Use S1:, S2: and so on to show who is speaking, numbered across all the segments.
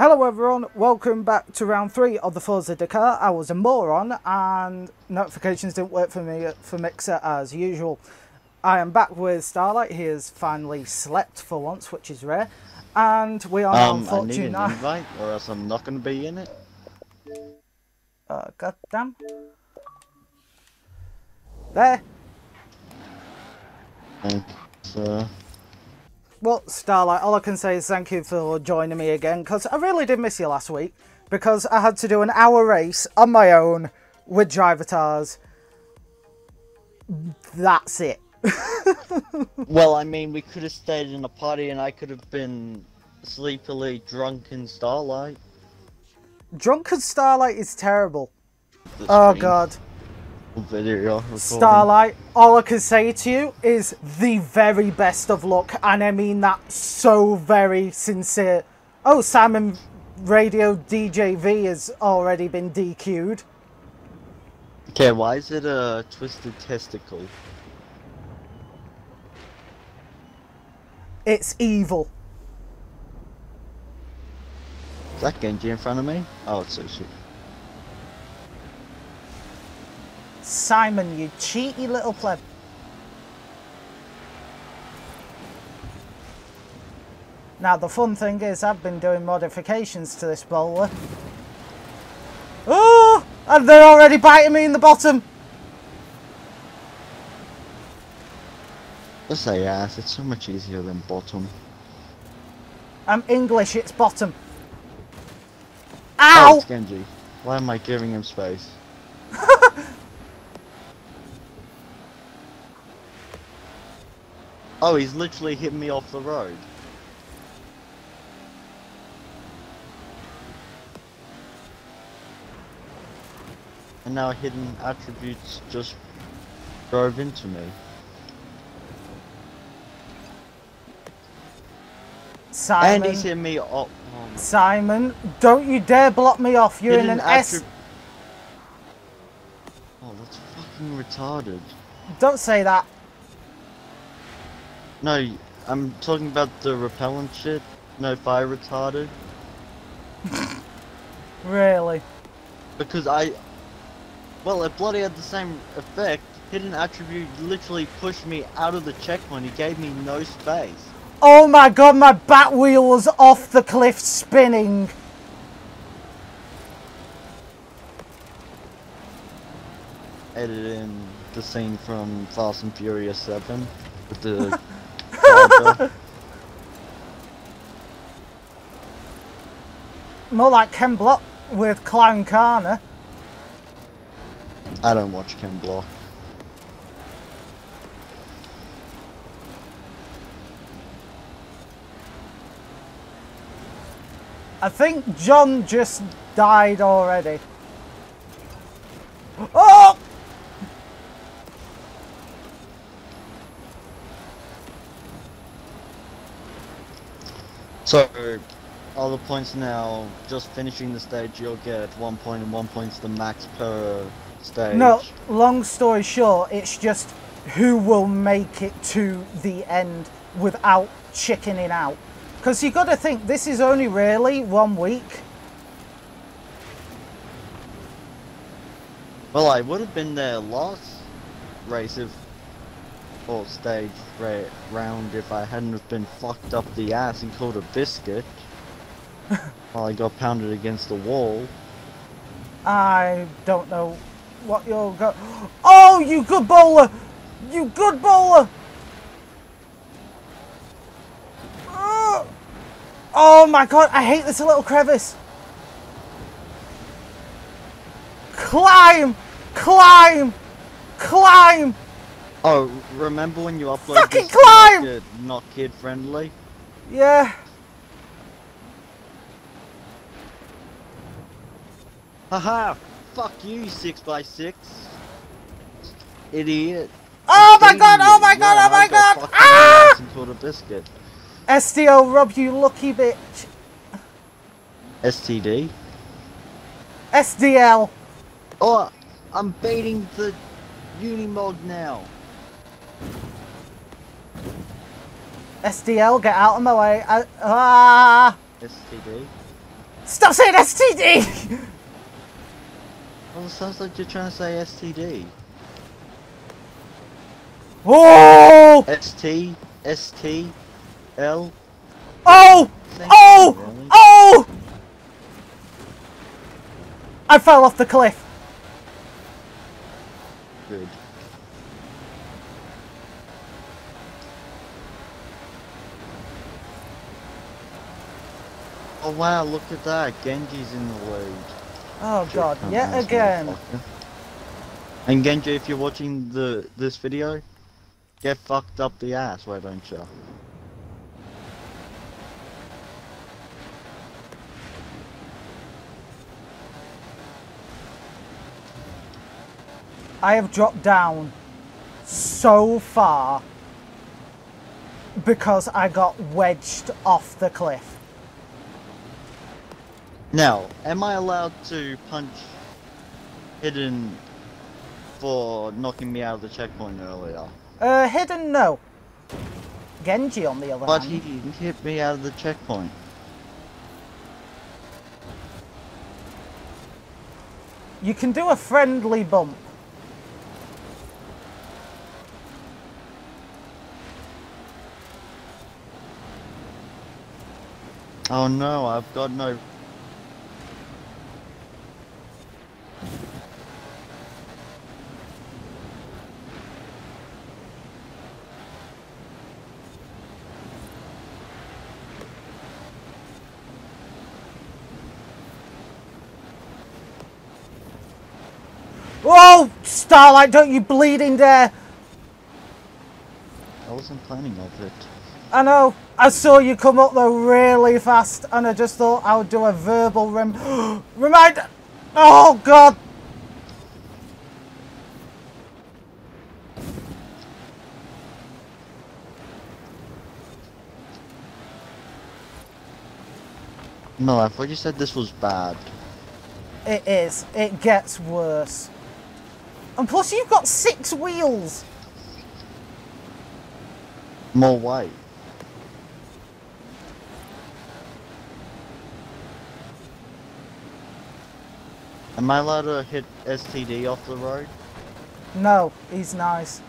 S1: Hello everyone, welcome back to round three of the Forza Dakar. I was a moron and notifications didn't work for me for Mixer as usual. I am back with Starlight, he has finally slept for once, which is rare. And we are
S2: Um,
S1: on
S2: I need an invite, or else I'm not going to be in it.
S1: Uh, goddamn. There.
S2: Thanks, uh,
S1: Well, Starlight, all I can say is thank you for joining me again because I really did miss you last week because I had to do an hour race on my own with driver tars. That's it.
S2: well, I mean, we could have stayed in a party and I could have been sleepily drunk in Starlight.
S1: Drunken Starlight is terrible.
S2: The
S1: Oh
S2: screen
S1: god.
S2: Video recording.
S1: Starlight, all I can say to you is the very best of luck, and I mean that so very sincere. Oh, Simon Radio DJV has already been DQ'd.
S2: Okay, why is it a twisted testicle?
S1: It's evil.
S2: Is that Genji in front of me? Oh, it's Sushi.
S1: Simon, you cheeky little pleb. Now, the fun thing is, I've been doing modifications to this bowler. Oh! And they're already biting me in the bottom!
S2: Let's say ass, it's so much easier than bottom.
S1: I'm English, it's bottom.
S2: Oh,
S1: Ow!
S2: it's Genji. Why am I giving him space? oh, he's literally hit me off the road. And now hidden attributes just drove into me.
S1: Simon,
S2: And he's hit me off. Oh,
S1: Simon, don't you dare block me off. You're in an S.
S2: Oh, that's fucking retarded.
S1: Don't say that.
S2: No, I'm talking about the repellent shit. No, fire retarded.
S1: Really.
S2: Because I. Well, it bloody had the same effect. Hidden attribute literally pushed me out of the checkpoint. He gave me no space.
S1: Oh my god, my bat wheel was off the cliff spinning.
S2: Edit in the scene from Fast and Furious 7 with the.
S1: More like Ken Block with Clown Carner.
S2: I don't watch Ken Block.
S1: I think John just died already. Oh!
S2: So, all the points now, just finishing the stage, you'll get one point, and one point's the max per stage.
S1: No, long story short, it's just who will make it to the end without chickening out. Because you've got to think, this is only really one week.
S2: Well, I would have been there last race if, or stage ra- round if I hadn't have been fucked up the ass and called a biscuit. while I got pounded against the wall.
S1: I don't know what you're go. Oh, you good bowler! You good bowler! Oh, oh my god, I hate this little crevice. Climb! Climb! Climb!
S2: Oh, remember when you uploaded
S1: Fucking
S2: this
S1: climb!
S2: not kid friendly?
S1: Yeah.
S2: Haha! Fuck you, 6x6! Idiot!
S1: Oh my god, oh my god, oh my god!
S2: fucked in the
S1: Ah!
S2: and called a biscuit.
S1: SDO Rob, you lucky bitch.
S2: STD?
S1: SDL.
S2: Oh, I'm beating the Unimog now.
S1: SDL, get out of my way. I, ah!
S2: STD.
S1: Stop saying STD!
S2: Well, it sounds like you're trying to say STD.
S1: Oh!
S2: ST, ST, L.
S1: Oh! Oh!
S2: really.
S1: Oh! I fell off the cliff.
S2: Good. Oh wow, look at that. Genji's in the lead.
S1: Oh god,
S2: Come
S1: yet again.
S2: And Genji, if you're watching the this video, get fucked up the ass, why don't you?
S1: I have dropped down so far because I got wedged off the cliff.
S2: Now, am I allowed to punch Hidden for knocking me out of the checkpoint earlier?
S1: Uh, hidden, no. Genji, on the other
S2: But
S1: hand.
S2: he hit me out of the checkpoint.
S1: You can do a friendly bump.
S2: Oh no, I've got no.
S1: Oh, Starlight, don't you bleed in there!
S2: I wasn't planning of it.
S1: I know. I saw you come up though really fast, and I just thought I would do a verbal rem reminder. Oh God!
S2: No, I thought you said this was bad.
S1: It is. It gets worse. And plus, you've got six wheels.
S2: More weight. Am I allowed to hit STD off the road?
S1: No, he's nice.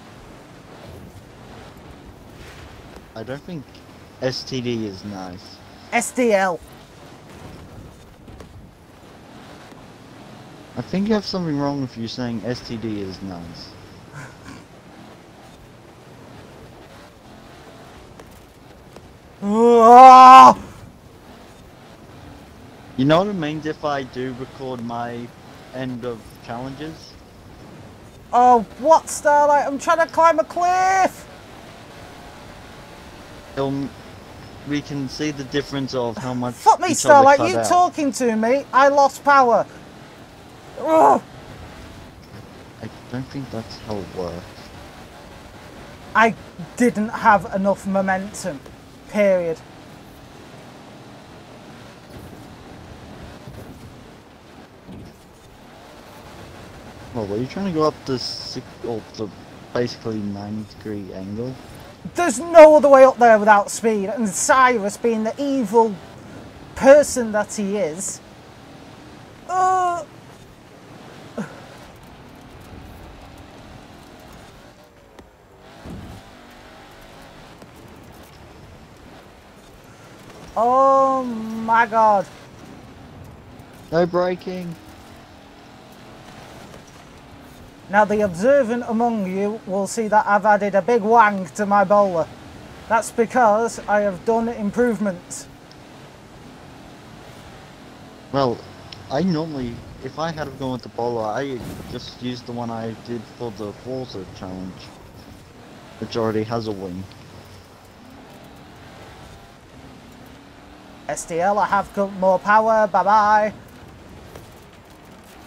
S2: I don't think STD is nice.
S1: SDL.
S2: I think you have something wrong if you saying STD is nice. You know what it means if I do record my end of challenges?
S1: Oh, what Starlight? I'm trying to climb a cliff.
S2: It'll, we can see the difference of how much.
S1: Fuck me, Starlight. You
S2: out.
S1: talking to me? I lost power. Ugh.
S2: I don't think that's how it works.
S1: I didn't have enough momentum. Period.
S2: Well, were you trying to go up the six, or the basically 90 degree angle?
S1: There's no other way up there without speed, and Cyrus, being the evil person that he is, god.
S2: No braking.
S1: Now, the observant among you will see that I've added a big wang to my bowler. That's because I have done improvements.
S2: Well, I normally, if I had gone with the bowler, I just used the one I did for the Forza challenge, which already has a wing.
S1: SDL, I have got more power. Bye bye.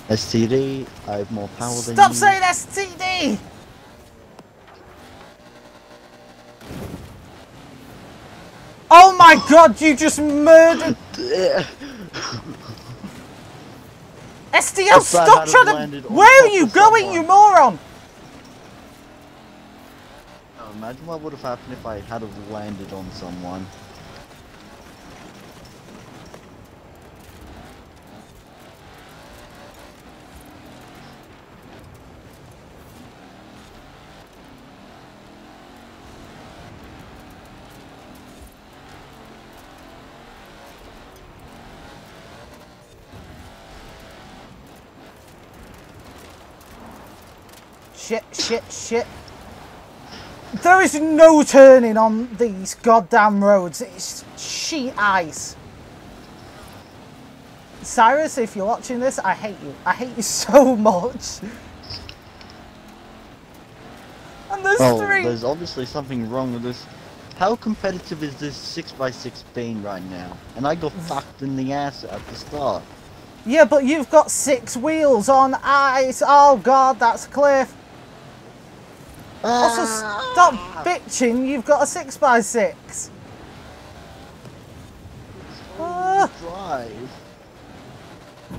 S2: STD, I have more power than
S1: Stop
S2: you.
S1: saying STD! Oh my god, you just murdered
S2: If
S1: stop trying to. Where are you going,
S2: someone.
S1: you moron?
S2: Imagine what would have happened if I had have landed on someone.
S1: Shit. There is no turning on these goddamn roads. It's sheet ice. Cyrus, if you're watching this, I hate you. I hate you so much. And there's
S2: Oh,
S1: three.
S2: there's obviously something wrong with this. How competitive is this 6x6 being right now? And I got fucked in the ass at the start.
S1: Yeah, but you've got six wheels on ice. Oh god, that's a cliff. Also,
S2: Ah!
S1: stop bitching. You've got a six by six. Ah.
S2: Drive.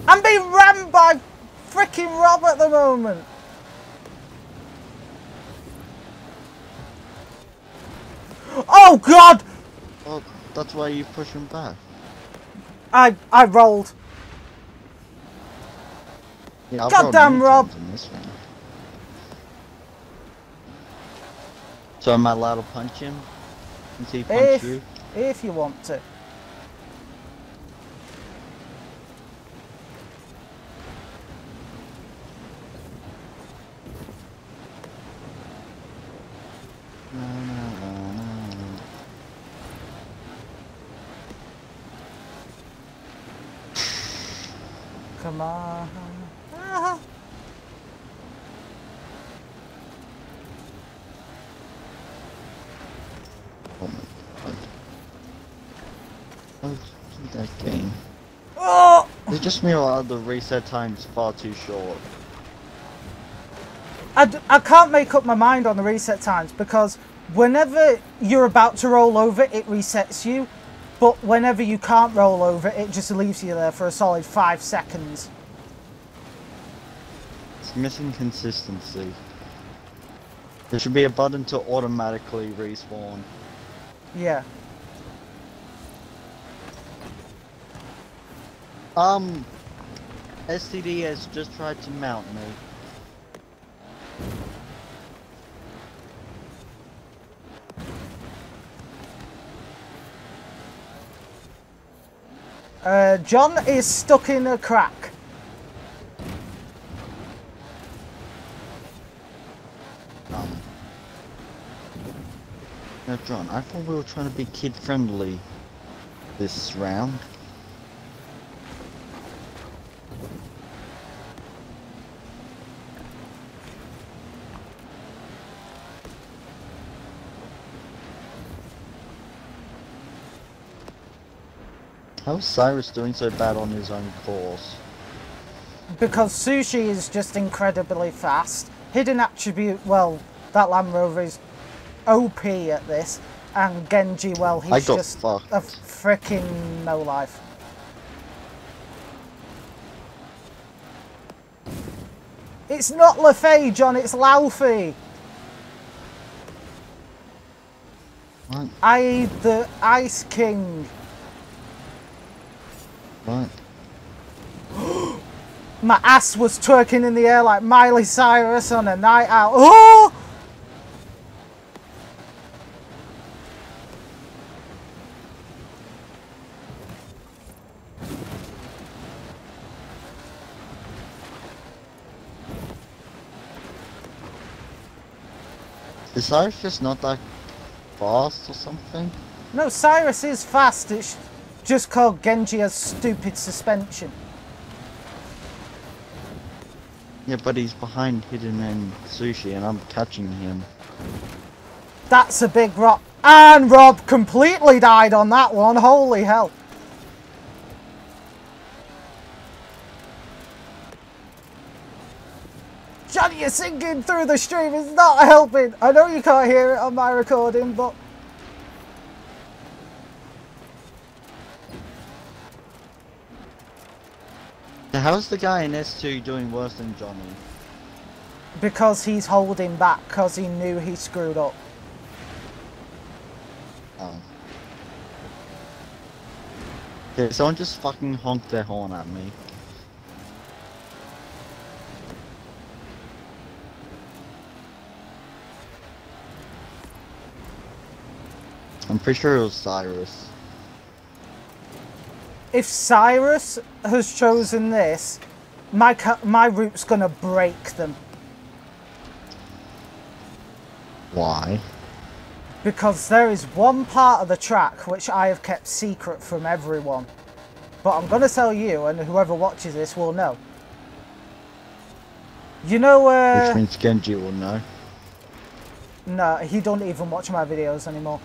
S1: I'm being rammed by freaking Rob at the moment. Oh god!
S2: Oh, that's why you push him back.
S1: I I rolled.
S2: Yeah, rolled many
S1: Rob.
S2: times in this one. So am I allowed to punch him? Can he punch
S1: If
S2: you?
S1: if you want to. Come on. Ah.
S2: Oh my god. That game.
S1: Oh!
S2: It's just me are the reset times far too short?
S1: I, d- I can't make up my mind on the reset times because whenever you're about to roll over, it resets you. But whenever you can't roll over, it just leaves you there for a solid five seconds.
S2: It's missing consistency. There should be a button to automatically respawn.
S1: Yeah.
S2: Um, STD has just tried to mount me.
S1: Uh, John is stuck in a crack.
S2: Um. Now, John, I thought we were trying to be kid friendly this round. How's Cyrus doing so bad on his own course?
S1: Because Sushi is just incredibly fast. Hidden attribute, well, that Land Rover is OP at this. And Genji, well, he's just
S2: fucked.
S1: a freaking no life. It's not Lefay, John, it's Laufey. I, the Ice King. My ass was twerking in the air like Miley Cyrus on a night out. Oh!
S2: Is Cyrus just not that fast or something?
S1: No, Cyrus is fast. It's just called Genji has stupid suspension.
S2: Yeah, but he's behind Hidden and Sushi, and I'm catching him.
S1: That's a big rock. And Rob completely died on that one. Holy hell. Johnny, you're singing through the stream. It's not helping. I know you can't hear it on my recording, but
S2: how's the guy in S2 doing worse than Johnny?
S1: because he's holding back because he knew he screwed up.
S2: Oh. Okay, someone just fucking honked their horn at me. I'm pretty sure it was Cyrus.
S1: If Cyrus has chosen this, my my route's gonna break them.
S2: Why?
S1: Because there is one part of the track which I have kept secret from everyone. But I'm going to tell you, and whoever watches this will know. You know, uh...
S2: Which means Genji will know.
S1: No, he don't even watch my videos anymore.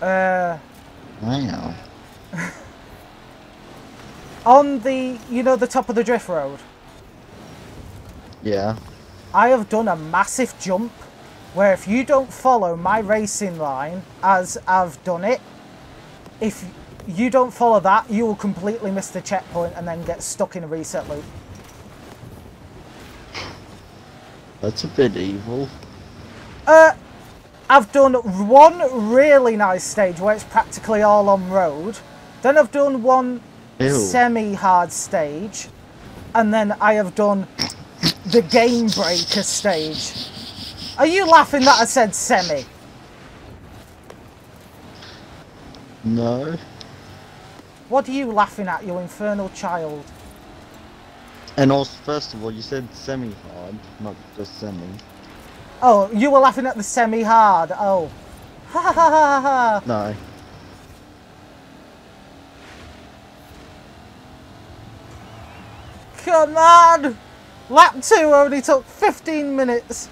S1: Uh...
S2: Wow.
S1: on the, you know, the top of the drift road,
S2: Yeah.
S1: I have done a massive jump where if you don't follow my racing line as I've done it, if you don't follow that, you will completely miss the checkpoint and then get stuck in a reset loop.
S2: That's a bit evil.
S1: Uh, I've done one really nice stage where it's practically all on road. Then I've done one. Semi-hard stage, and then I have done the game breaker stage. Are you laughing that I said semi?
S2: No.
S1: What are you laughing at, you infernal child?
S2: And also, first of all, you said semi-hard, not just semi.
S1: Oh, you were laughing at the semi-hard. Oh. Ha ha ha ha ha.
S2: No.
S1: Come on! Lap 2 only took 15 minutes.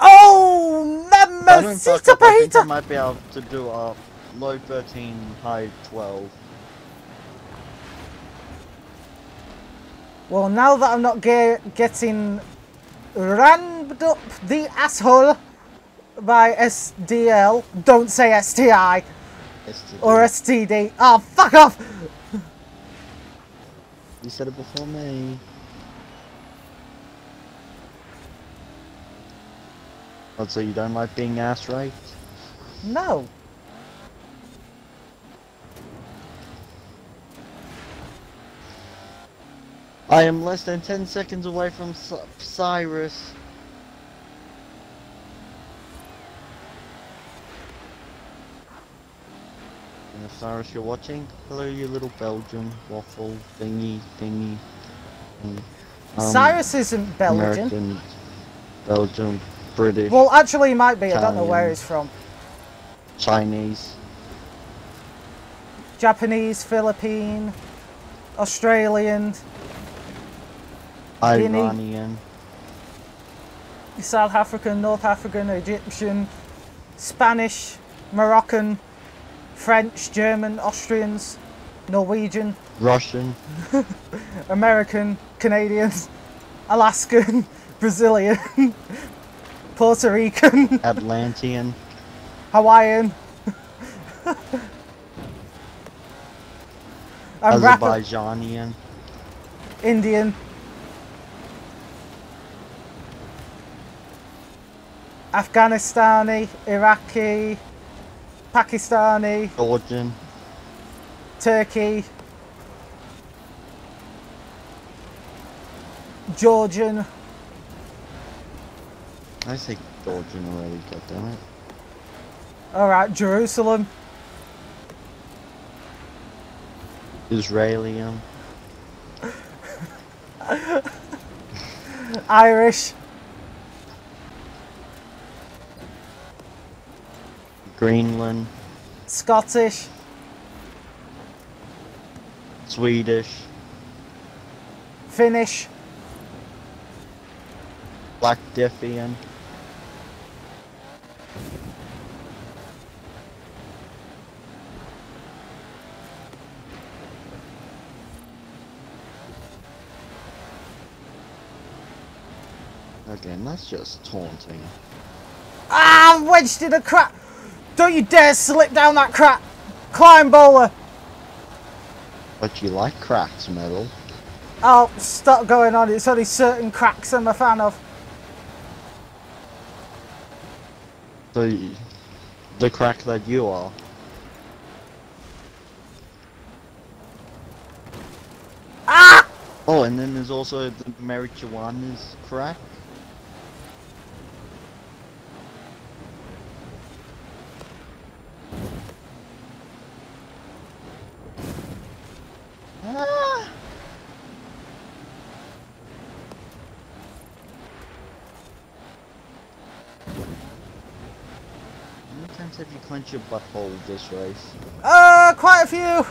S1: Oh, mamacita
S2: I think I might be able to do a low 13, high 12.
S1: Well, now that I'm not ge getting rammed up the asshole by SDL, don't say STI
S2: STD.
S1: or STD. Oh, ah, fuck off!
S2: You said it before me. Oh, so you don't like being ass raped?
S1: No.
S2: I am less than 10 seconds away from Cyrus. Cyrus you're watching, hello you little Belgian waffle thingy thingy. thingy. Um,
S1: Cyrus isn't Belgian.
S2: American, Belgium, British,
S1: Well, actually, he might be. I don't know where he's from.
S2: Chinese.
S1: Japanese, Philippine, Australian, Guinea.
S2: Iranian.
S1: South African, North African, Egyptian, Spanish, Moroccan, French, German, Austrians, Norwegian,
S2: Russian.
S1: American, Canadian, Alaskan, Brazilian, Puerto Rican,
S2: Atlantean.
S1: Hawaiian. rap-
S2: Azerbaijanian.
S1: Indian. Afghanistani, Iraqi, Pakistani,
S2: Georgian.
S1: Turkey, Georgian,
S2: I say Georgian already, goddammit.
S1: alright, Jerusalem,
S2: Israelian.
S1: Irish,
S2: Greenland.
S1: Scottish,
S2: Swedish.
S1: Finnish,
S2: Black Diffian. Again, that's just taunting.
S1: Ah, I'm wedged in a crap. Don't you dare slip down that crap. Climb bowler.
S2: But you like cracks, metal.
S1: Oh, stop going on. It's only certain cracks I'm a fan of.
S2: Y- the crack that you are.
S1: Ah!
S2: Oh, and then there's also the marijuana's crack. Ah! Times have you clenched your butthole this race?
S1: Uh, quite a few.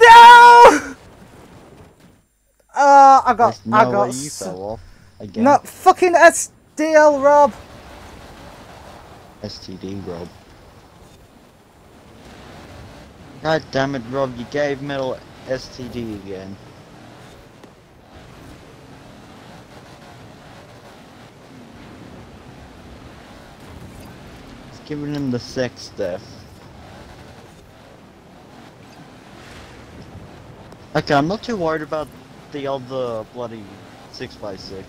S1: No! Uh, I got,
S2: no
S1: I got.
S2: you fell off again.
S1: No, fucking SDL, Rob.
S2: STD, Rob. God damn it, Rob, you gave Metal STD again. It's giving him the sex death. Okay, I'm not too worried about the other bloody 6x6.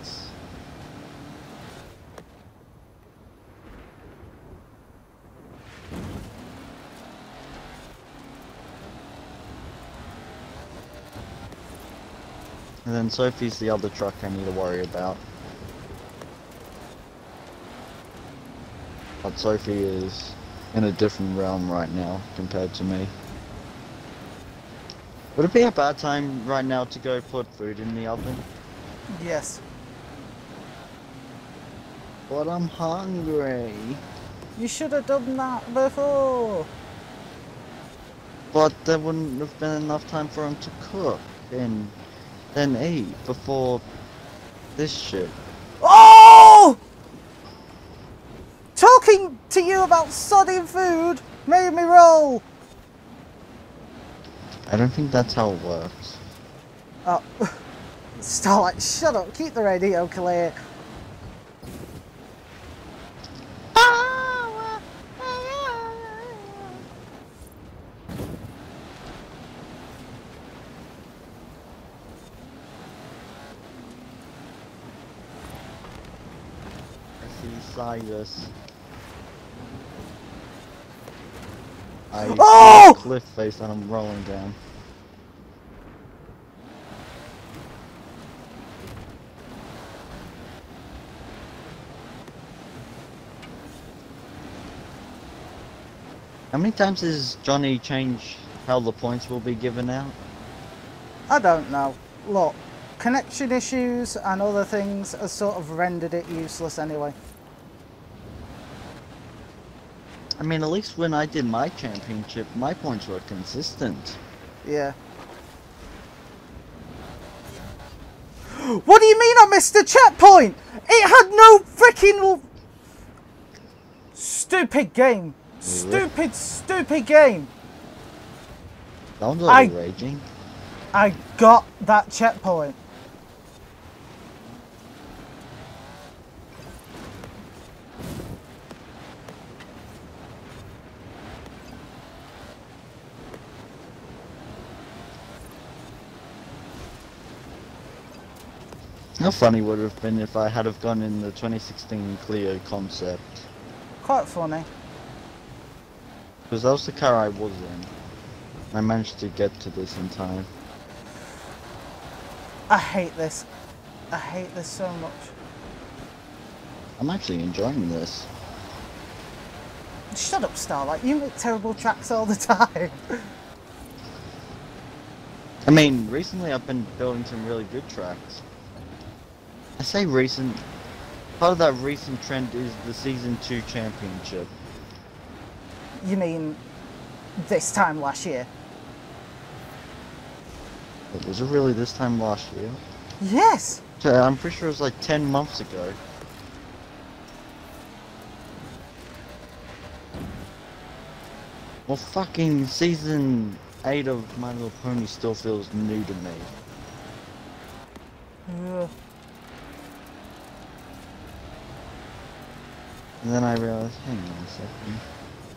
S2: And then Sophie's the other truck I need to worry about. But Sophie is in a different realm right now compared to me. Would it be a bad time right now to go put food in the oven?
S1: Yes.
S2: But I'm hungry.
S1: You should have done that before.
S2: But there wouldn't have been enough time for him to cook and then eat before this shit.
S1: Oh! Talking to you about sodding food made me roll.
S2: I don't think that's how it works.
S1: Oh, Starlight, shut up. Keep the radio clear.
S2: I see Cyrus. I
S1: Oh!
S2: cliff face and I'm rolling down. How many times has Johnny changed how the points will be given out?
S1: I don't know. Look, connection issues and other things have sort of rendered it useless anyway.
S2: I mean, at least when I did my championship, my points were consistent.
S1: Yeah. What do you mean I missed the checkpoint? It had no freaking stupid game. Stupid, stupid game.
S2: That was a
S1: I-
S2: little raging.
S1: I got that checkpoint.
S2: How funny would it have been if I had have gone in the 2016 Clio concept?
S1: Quite funny.
S2: Because that was the car I was in. I managed to get to this in time.
S1: I hate this. I hate this so much.
S2: I'm actually enjoying this.
S1: Shut up, Starlight. You make terrible tracks all the time.
S2: I mean, recently I've been building some really good tracks. I say recent. Part of that recent trend is the Season 2 Championship.
S1: You mean this time last year?
S2: But was it really this time last year?
S1: Yes.
S2: So I'm pretty sure it was like 10 months ago. Well, fucking season 8 of My Little Pony still feels new to me.
S1: Ugh.
S2: And then I realized, hang on a second.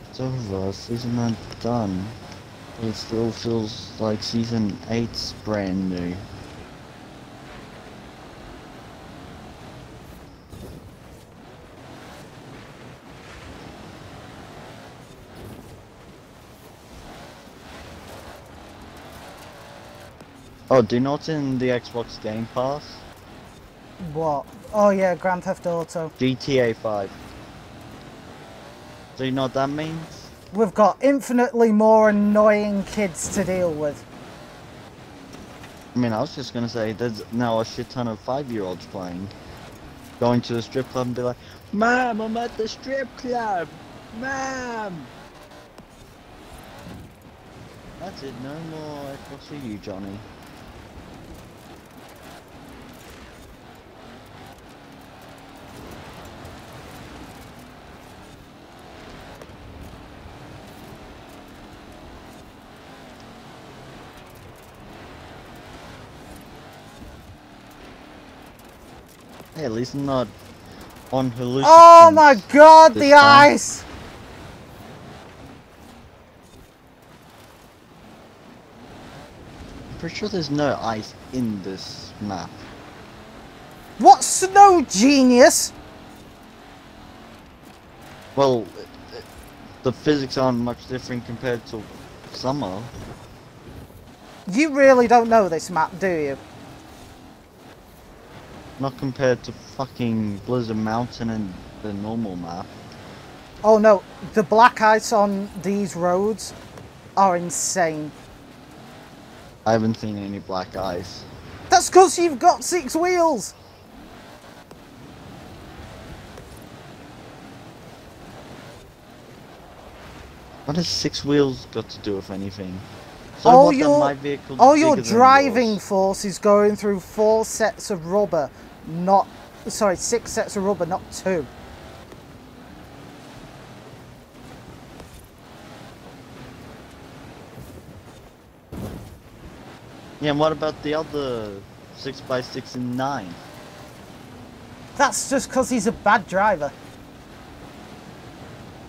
S2: It's over, season 9's done. But it still feels like season 8's brand new. Oh, do you know what's in the Xbox Game Pass?
S1: What? Oh yeah, Grand Theft Auto.
S2: GTA 5. Do you know what that means?
S1: We've got infinitely more annoying kids to deal with.
S2: I mean, I was just gonna say, there's now a shit ton of five-year-olds playing. Going to the strip club and be like, Mom, I'm at the strip club! Mom! That's it, no more for you, Johnny. Hey, at least I'm not on hallucinogens.
S1: Oh my god, the
S2: time.
S1: ice!
S2: I'm pretty sure there's no ice in this map.
S1: What snow genius?
S2: Well, it- it- the physics aren't much different compared to summer.
S1: You really don't know this map, do you?
S2: Not compared to fucking Blizzard Mountain and the normal map.
S1: Oh no, the black ice on these roads are insane.
S2: I haven't seen any black ice.
S1: That's because you've got six wheels!
S2: What has six wheels got to do with anything? So
S1: all your,
S2: my
S1: all your driving force is going through four sets of rubber, not. Sorry, six sets of rubber, not two.
S2: Yeah, and what about the other six by six and nine?
S1: That's just because he's a bad driver.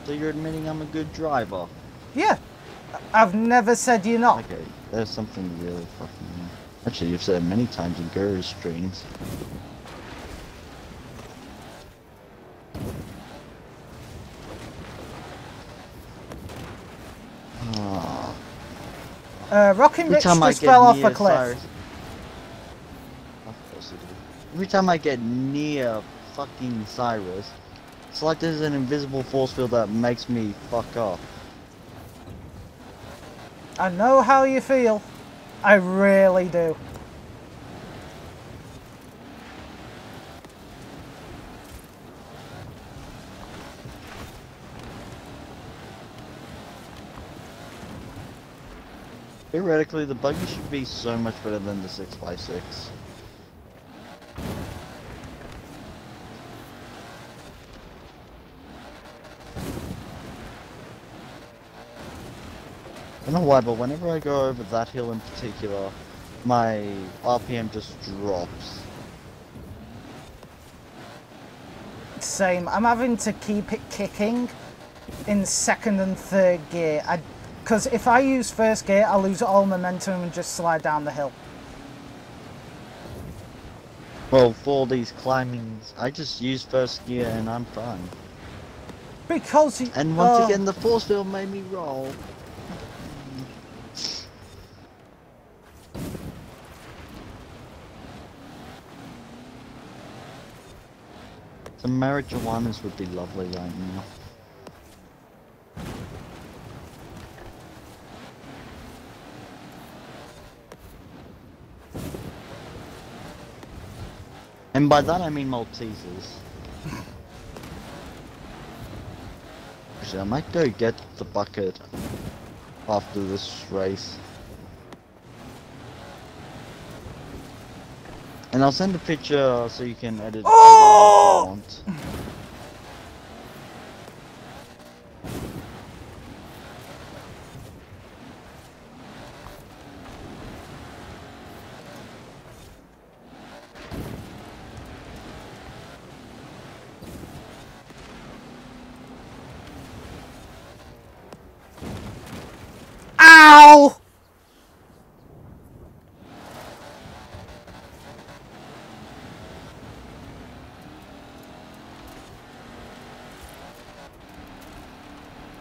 S2: So you're admitting I'm a good driver?
S1: Yeah. I've never said you're not.
S2: Okay, there's something really fucking. Actually, you've said it many times in Gur's streams. Ah,
S1: Uh, Rockin' Rich just fell off a cliff.
S2: Cyrus- Of course it is. Every time I get near fucking Cyrus, it's like there's an invisible force field that makes me fuck off.
S1: I know how you feel. I really do.
S2: Theoretically, the buggy should be so much better than the 6x6. I don't know why, but whenever I go over that hill in particular, my RPM just drops.
S1: Same. I'm having to keep it kicking in second and third gear. I, because if I use first gear, I lose all momentum and just slide down the hill.
S2: Well, for these climbings, I just use first gear and I'm fine.
S1: Because you,
S2: And once
S1: oh,
S2: again, the force field made me roll. Some marijuanas would be lovely right now. And by that I mean Maltesers. Actually, I might go get the bucket after this race. And I'll send a picture so you can edit it
S1: Oh!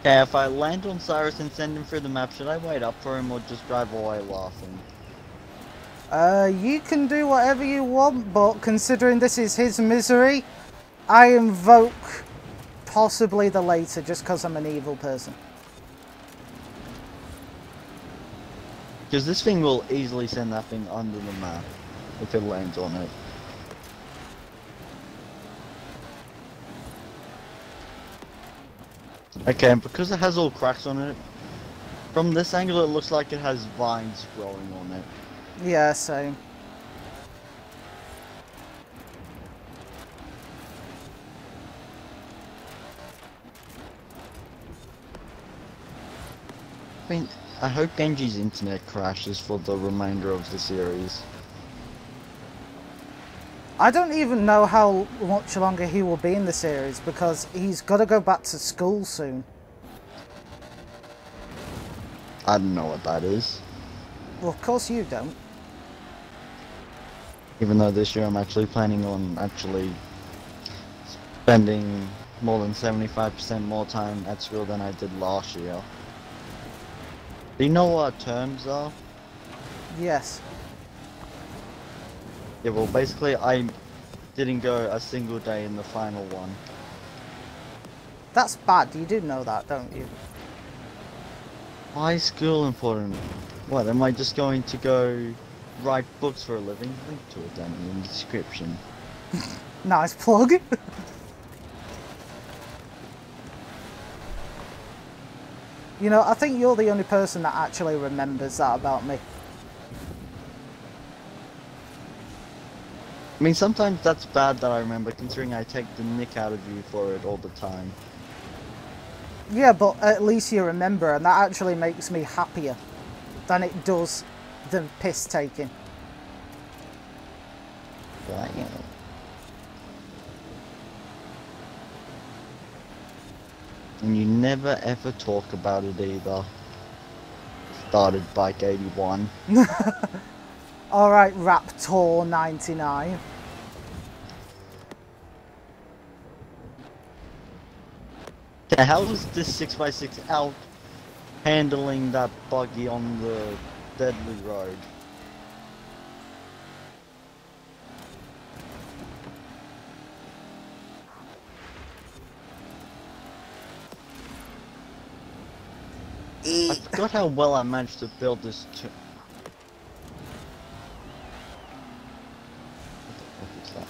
S2: Okay, if I land on Cyrus and send him through the map, should I wait up for him or just drive away laughing?
S1: Uh, you can do whatever you want, but considering this is his misery, I invoke possibly the later just because I'm an evil person.
S2: Because this thing will easily send that thing under the map if it lands on it. Okay, and because it has all cracks on it, from this angle it looks like it has vines growing on it.
S1: Yeah, same.
S2: I mean, I hope Genji's internet crashes for the remainder of the series.
S1: I don't even know how much longer he will be in the series because he's got to go back to school soon.
S2: I don't know what that is.
S1: Well, of course you don't.
S2: Even though this year I'm actually planning on actually spending more than 75% more time at school than I did last year. Do you know what terms are?
S1: Yes.
S2: Yeah, well basically I didn't go a single day in the final one.
S1: That's bad. You do know that, don't you?
S2: Why is school important? What, am I just going to go write books for a living? Link to it down in the description.
S1: Nice plug. you know, I think you're the only person that actually remembers that about me.
S2: I mean, sometimes that's bad that I remember, considering I take the nick out of you for it all the time.
S1: Yeah, but at least you remember, and that actually makes me happier than it does the piss taking.
S2: Wow. And you never ever talk about it either. Started Bike 81.
S1: Alright, Raptor 99.
S2: How is this 6x6 out handling that buggy on the deadly road? I forgot how well I managed to build this. T- what the fuck is that?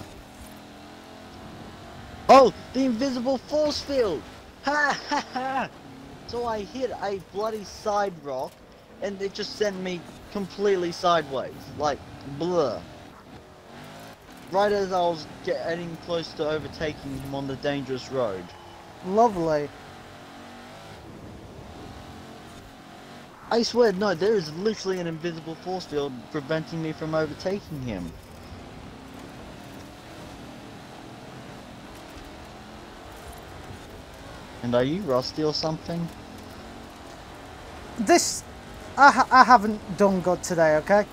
S2: Oh, the invisible force field! Ha ha ha! So I hit a bloody side rock, and it just sent me completely sideways, like blur. Right as I was getting close to overtaking him on the dangerous road.
S1: Lovely.
S2: I swear, no, there is literally an invisible force field preventing me from overtaking him. And are you rusty or something?
S1: This, I, ha- I haven't done good today, okay?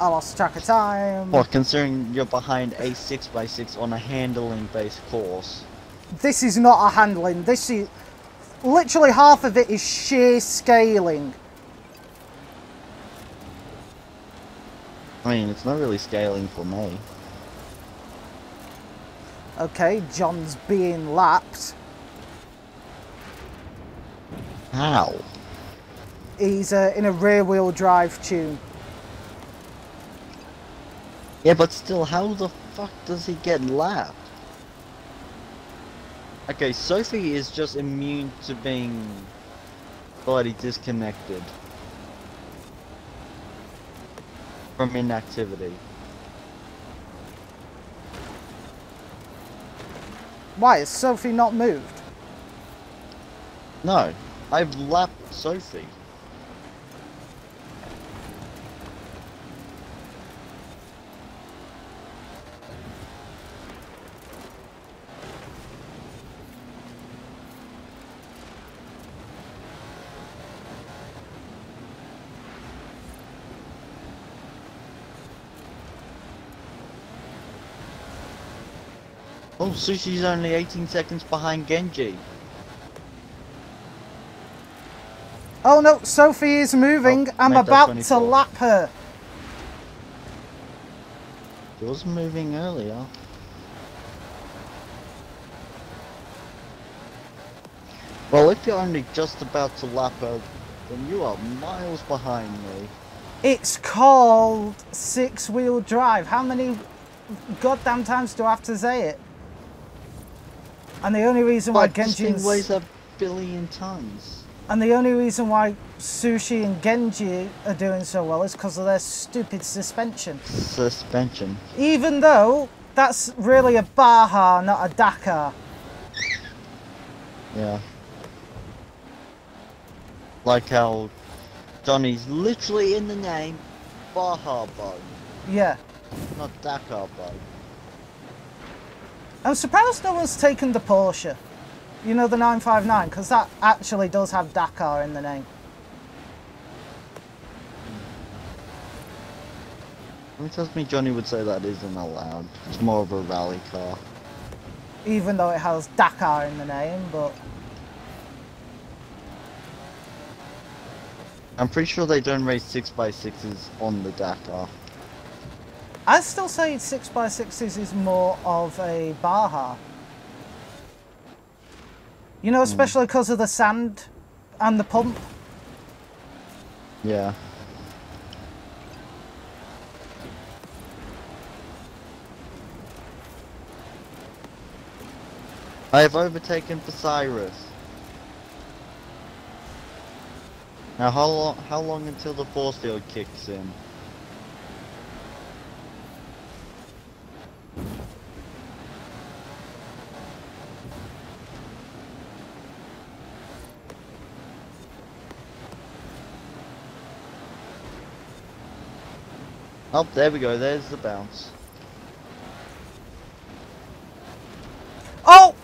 S1: I lost track of time.
S2: Well, considering you're behind a 6x6 on a handling based course.
S1: This is not a handling. This is literally half of it is sheer scaling.
S2: I mean, it's not really scaling for me.
S1: Okay, John's being lapped.
S2: How?
S1: He's uh, in a rear wheel drive tune.
S2: Yeah, but still, how the fuck does he get lapped? Okay, Sophie is just immune to being bloody disconnected from inactivity.
S1: Why, is Sophie not moved?
S2: No, I've lapped Sophie. Oh, Sushi's only 18 seconds behind Genji.
S1: Oh no, Sophie is moving.
S2: Oh,
S1: I'm about to lap her.
S2: She was moving earlier. Well, if you're only just about to lap her, then you are miles behind me.
S1: It's called six wheel drive. How many goddamn times do I have to say it? And the only reason why
S2: But this thing
S1: Genji's
S2: weighs a billion tons.
S1: And the only reason why Sushi and Genji are doing so well is because of their stupid suspension.
S2: Suspension.
S1: Even though that's really a Baja, not a Dakar.
S2: Yeah. Like how Johnny's literally in the name Baja Bug,
S1: Yeah.
S2: not Dakar Bug.
S1: I'm surprised no one's taken the Porsche. You know, the 959, because that actually does have Dakar in the name.
S2: Who tells me Johnny would say that isn't allowed? It's more of a rally car.
S1: Even though it has Dakar in the name, but
S2: I'm pretty sure they don't race 6x6s on the Dakar.
S1: I'd still say 6x6s is more of a Baja. You know, hmm. especially because of the sand and the pump.
S2: Yeah. I have overtaken for Cyrus. Now how long how long until the force field kicks in? Oh, there we go, there's the bounce.
S1: Oh!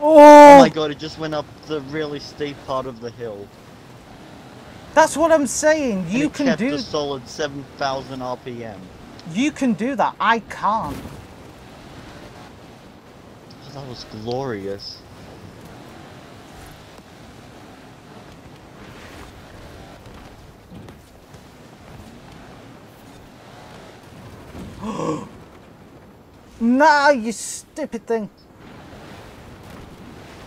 S2: Oh
S1: Oh!
S2: my god, it just went up the really steep part of the hill.
S1: That's what I'm saying. You
S2: it
S1: can
S2: kept
S1: do
S2: a solid 7,000 RPM.
S1: you can do that. I can't.
S2: That was glorious.
S1: Nah, you stupid thing.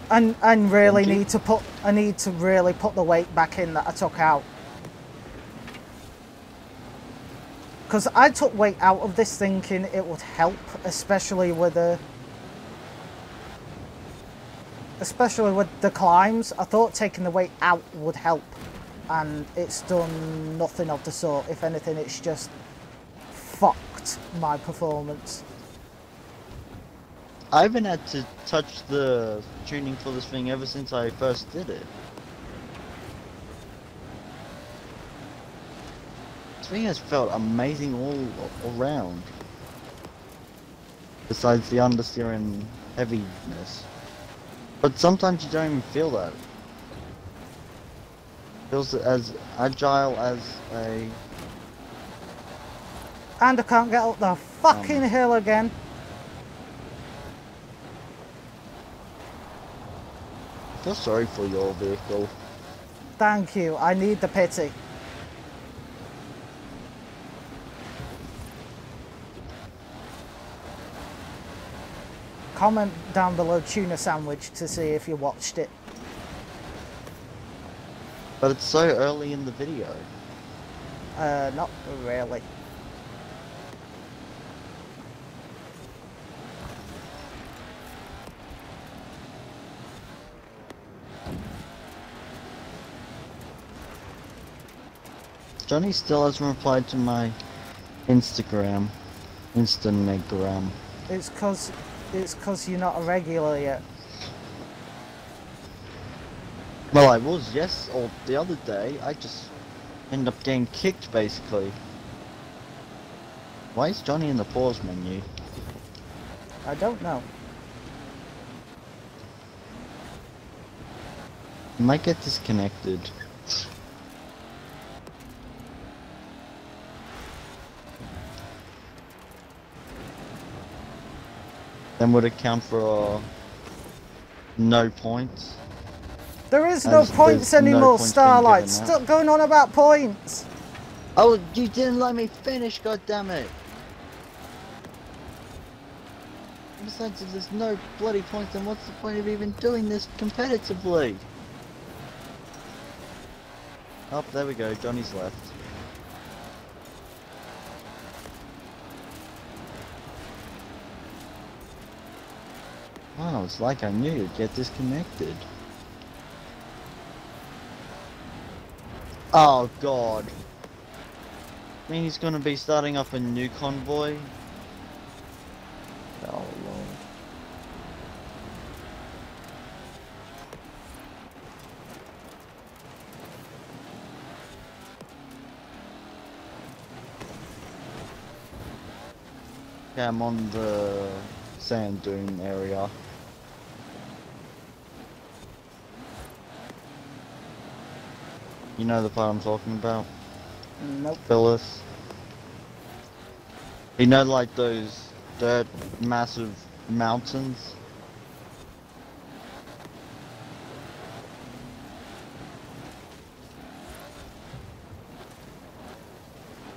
S1: And and really need to put I need to really put the weight back in that I took out. Because I took weight out of this thinking it would help, especially with the especially with the climbs. I thought taking the weight out would help. And it's done nothing of the sort. If anything, it's just fucked my performance.
S2: I haven't had to touch the tuning for this thing ever since I first did it. This thing has felt amazing all, around. Besides the understeering heaviness. But sometimes you don't even feel that. feels as agile as a
S1: And I can't get up the fucking
S2: Um.
S1: hill again.
S2: I feel sorry for your vehicle.
S1: Thank you. I need the pity. Comment down below tuna sandwich to see if you watched it.
S2: But it's so early in the video.
S1: Uh, not really.
S2: Johnny still hasn't replied to my Instagram. Instagram.
S1: It's cause it's cause you're not a regular yet.
S2: Well, I was, yes, or the other day. I just ended up getting kicked, basically. Why is Johnny in the pause menu?
S1: I don't know.
S2: He might get disconnected. Then would it count for uh, no points?
S1: There is no
S2: As
S1: points
S2: there's no
S1: anymore,
S2: points
S1: Starlight. Stop going on about points.
S2: Oh, you didn't let me finish, God damn it! Besides, if there's no bloody point, then what's the point of even doing this competitively? Oh, there we go. Johnny's left. Wow, it's like I knew you'd get disconnected. Oh god. I mean he's gonna be starting off a new convoy? Oh lord. I'm on the sand dune area. You know the part I'm talking about?
S1: Nope.
S2: Phyllis. You know like those dirt massive mountains?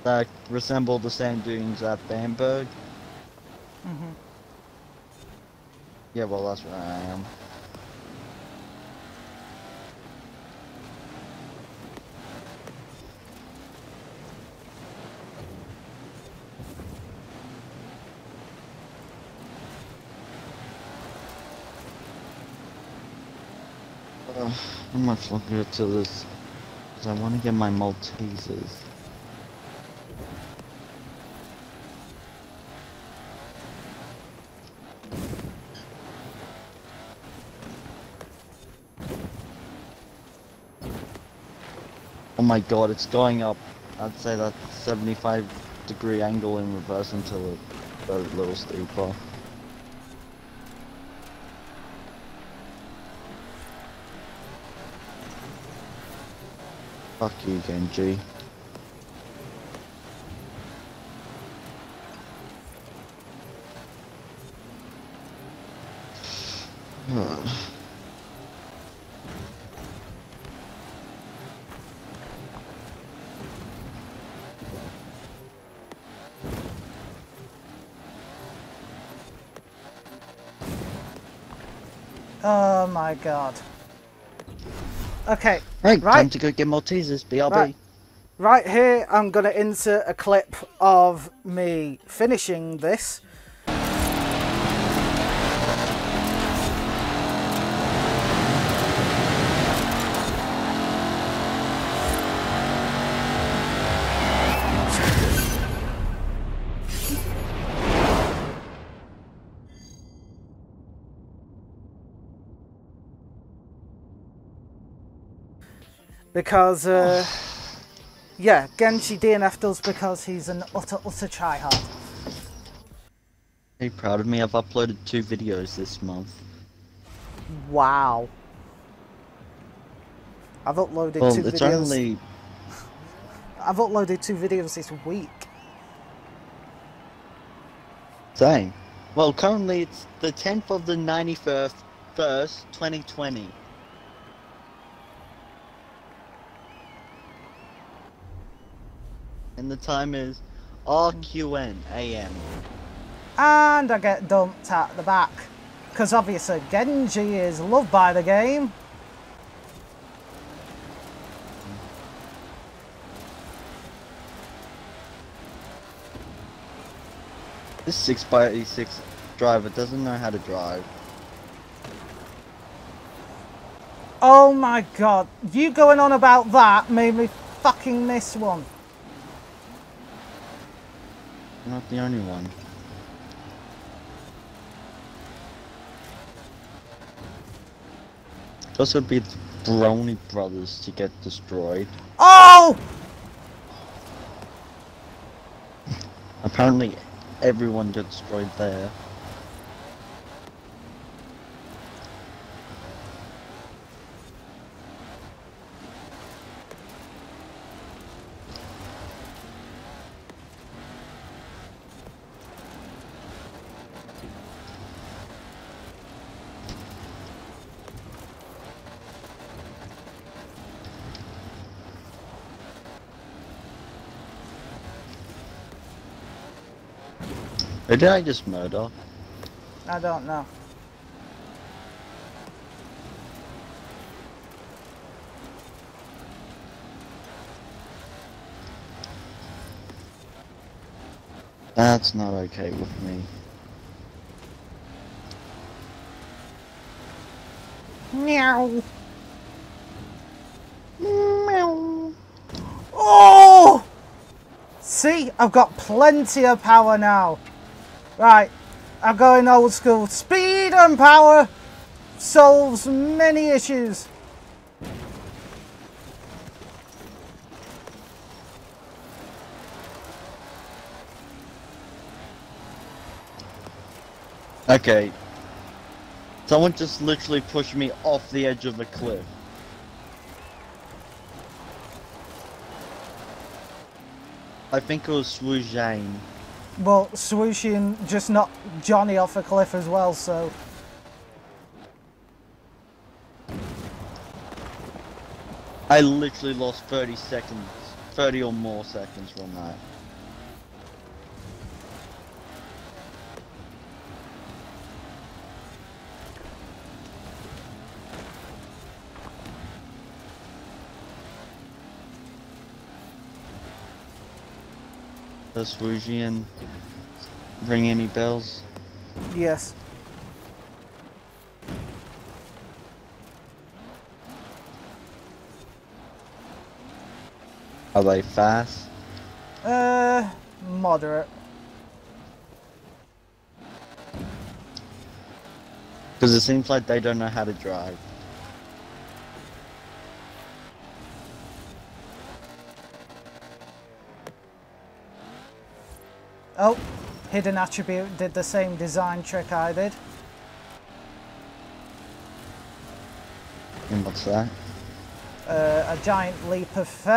S2: That resemble the sand dunes at Bamberg?
S1: hmm
S2: Yeah, well that's where I am. Uh, how much longer till this? Cause I want to get my Maltesers. My god, it's going up. I'd say that 75 degree angle in reverse until it got a little steeper. Fuck you, Genji.
S1: God. Okay,
S2: Right,
S1: Right.
S2: time to go get Maltesers, BRB.
S1: Right. right here I'm going to insert a clip of me finishing this. Because, uh, yeah, Genji DNF does because he's an utter, utter tryhard.
S2: Are you proud of me? I've uploaded two videos this month.
S1: Wow. I've uploaded
S2: Well,
S1: two
S2: it's
S1: videos.
S2: only
S1: I've uploaded two videos this week.
S2: same. Well, currently it's the 10th of the 91st, 1st, 2020. And the time is RQN AM.
S1: And I get dumped at the back. Because obviously Genji is loved by the game.
S2: This 6x86 driver doesn't know how to drive.
S1: Oh my god, you going on about that made me fucking miss one.
S2: I'm not the only one. Those would be the Brony brothers to get destroyed.
S1: Oh!
S2: Apparently, everyone got destroyed there. Who did I just murder?
S1: I don't know.
S2: That's not okay with me.
S1: Meow. Meow. Oh! See, I've got plenty of power now. Right, I'm going old school. Speed and power solves many issues.
S2: Okay. Someone just literally pushed me off the edge of a cliff. I think it was Swoojane.
S1: Well, swooshing just knocked Johnny off a cliff as well, so...
S2: I literally lost 30 seconds, 30 or more seconds from that. Does Swoosian ring any bells?
S1: Yes.
S2: Are they fast?
S1: Uh, moderate.
S2: Because it seems like they don't know how to drive.
S1: Oh, hidden attribute did the same design trick I did.
S2: And what's that?
S1: Uh, a giant leap of faith.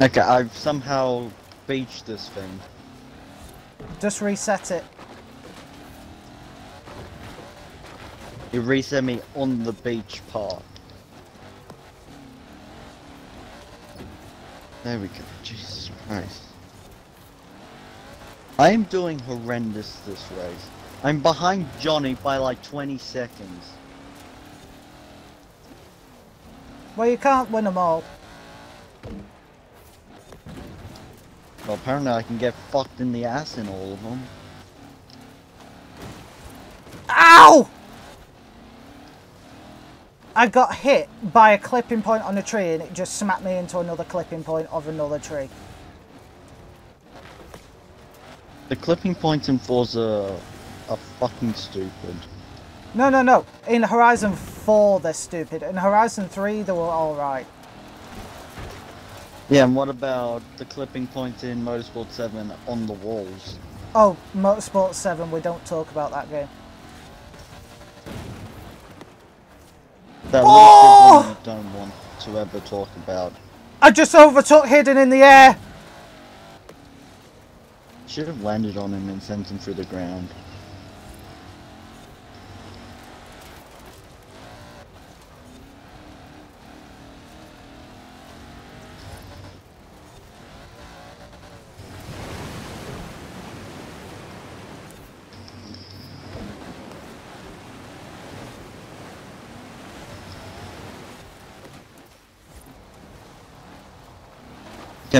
S2: Okay, I've somehow beached this thing.
S1: Just reset it.
S2: You reset me on the beach part. There we go. Jesus Christ. I am doing horrendous this race. I'm behind Johnny by like 20 seconds.
S1: Well, you can't win them all.
S2: Well, apparently I can get fucked in the ass in all of them.
S1: I got hit by a clipping point on a tree and it just smacked me into another clipping point of another tree.
S2: The clipping points in Forza are fucking stupid.
S1: No, no, no. In Horizon 4, they're stupid. In Horizon 3, they were alright.
S2: Yeah, and what about the clipping points in Motorsport 7 on the walls?
S1: Oh, Motorsport 7, we don't talk about that game.
S2: That
S1: Oh!
S2: one I don't want to ever talk about.
S1: I just overtook Hidden in the air!
S2: Should have landed on him and sent him through the ground.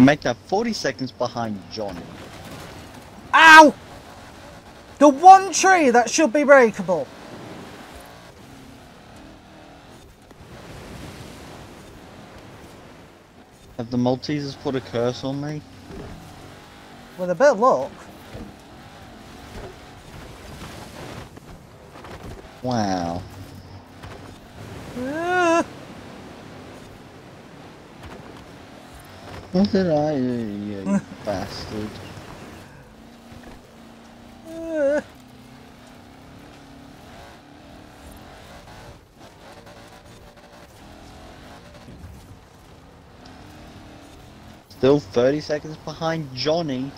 S2: Can make that 40 seconds behind Johnny.
S1: Ow! The one tree that should be breakable.
S2: Have the Maltesers put a curse on me?
S1: With a bit of luck.
S2: Wow.
S1: Uh,
S2: What did I do, you bastard? Still 30 seconds behind Johnny.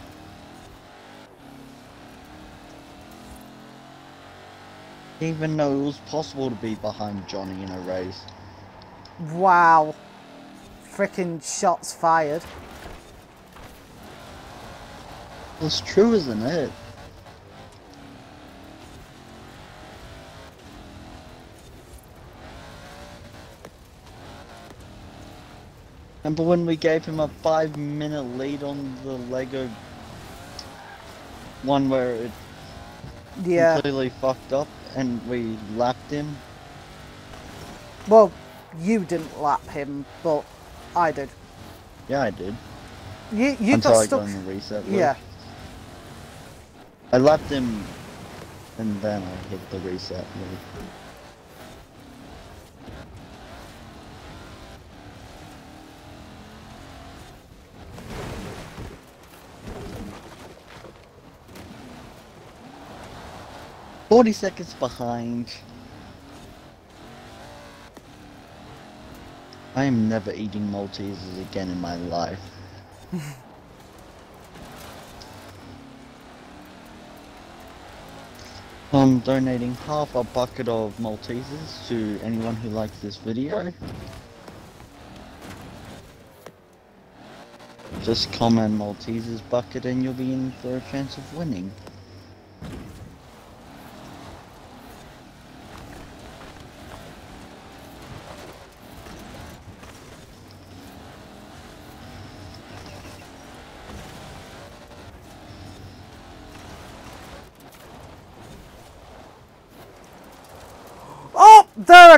S2: Even know it was possible to be behind Johnny in a race.
S1: Wow. Freaking shots fired.
S2: It's true, isn't it? Remember when we gave him a five minute lead on the Lego one where it
S1: Yeah.
S2: completely fucked up and we lapped him?
S1: Well, you didn't lap him, but I did.
S2: Yeah, I did.
S1: You you
S2: Until
S1: got
S2: I
S1: stuck.
S2: got in the reset. loop.
S1: yeah.
S2: I left him and then I hit the reset move. Forty seconds behind. I am never eating Maltesers again in my life. I'm donating half a bucket of Maltesers to anyone who likes this video. Just comment Maltesers bucket and you'll be in for a chance of winning.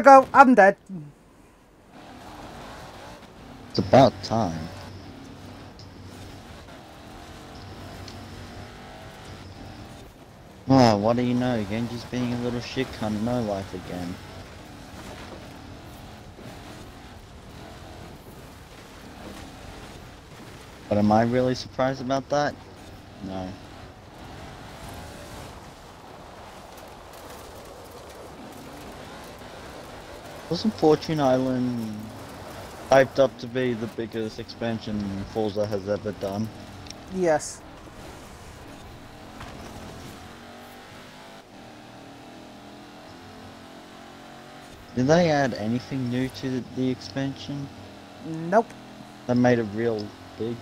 S1: Go. I'm dead.
S2: It's about time. Oh, what do you know? Genji's being a little shit cunt, no life again. But am I really surprised about that? No. Wasn't Fortune Island hyped up to be the biggest expansion Forza has ever done?
S1: Yes.
S2: Did they add anything new to the, expansion
S1: Nope.
S2: that made it real big?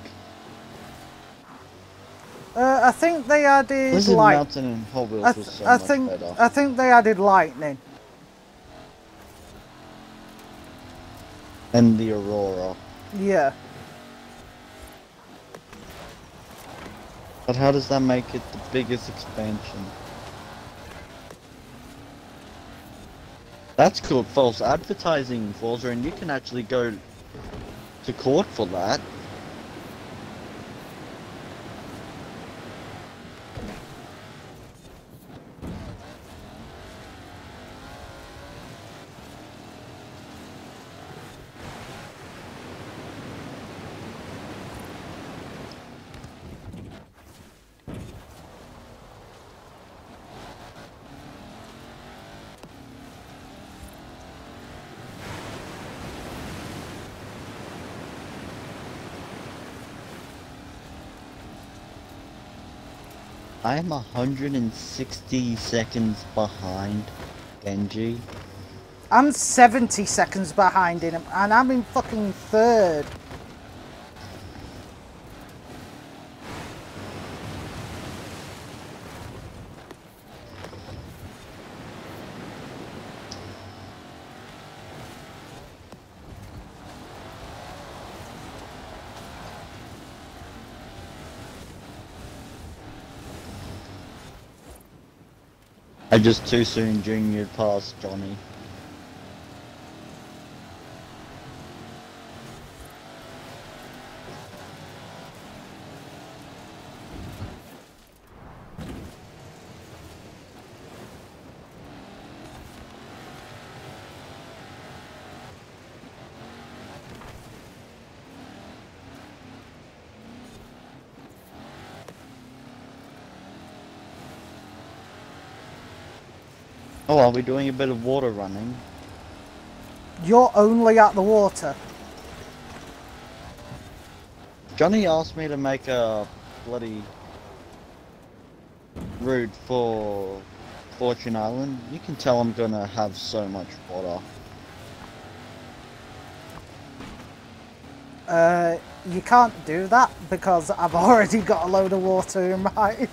S1: Uh, I think they added
S2: Blizzard
S1: light.
S2: Mountain and
S1: I, th-
S2: so
S1: I think
S2: better.
S1: I think they added lightning.
S2: And the Aurora.
S1: Yeah.
S2: But how does that make it the biggest expansion? That's called false advertising, Forza, and you can actually go to court for that. I'm 160 seconds behind Genji.
S1: I'm 70 seconds behind him, and I'm in fucking third.
S2: I just too soon junior past Johnny. Are we doing a bit of water running?
S1: You're only at the water.
S2: Johnny asked me to make a bloody route for Fortune Island. You can tell I'm gonna have so much water.
S1: Uh, you can't do that because I've already got a load of water in my...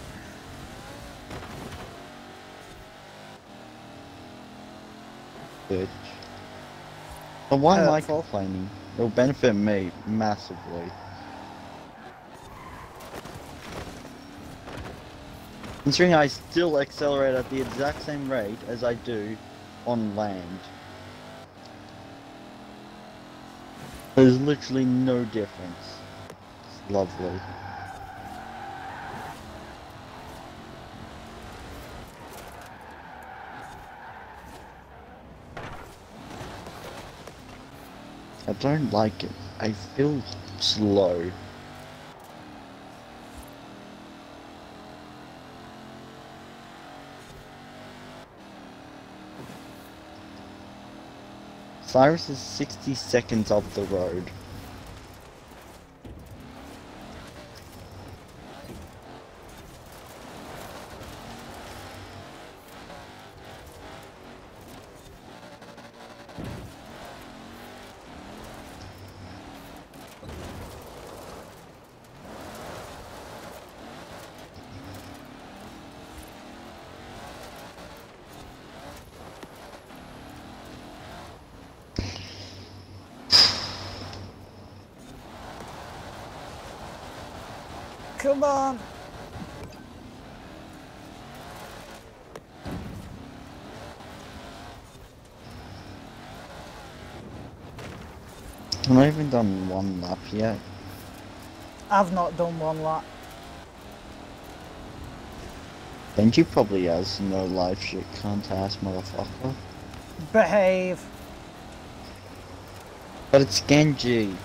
S2: Bitch. But why uh, am I complaining? It'll benefit me massively. Considering I still accelerate at the exact same rate as I do on land. There's literally no difference. It's lovely. I don't like it. I feel slow. Cyrus is 60 seconds off the road.
S1: Come on!
S2: I've not even done one lap yet.
S1: I've not done one lap.
S2: Benji probably has no life shit cunt ass motherfucker.
S1: Behave.
S2: But it's Genji.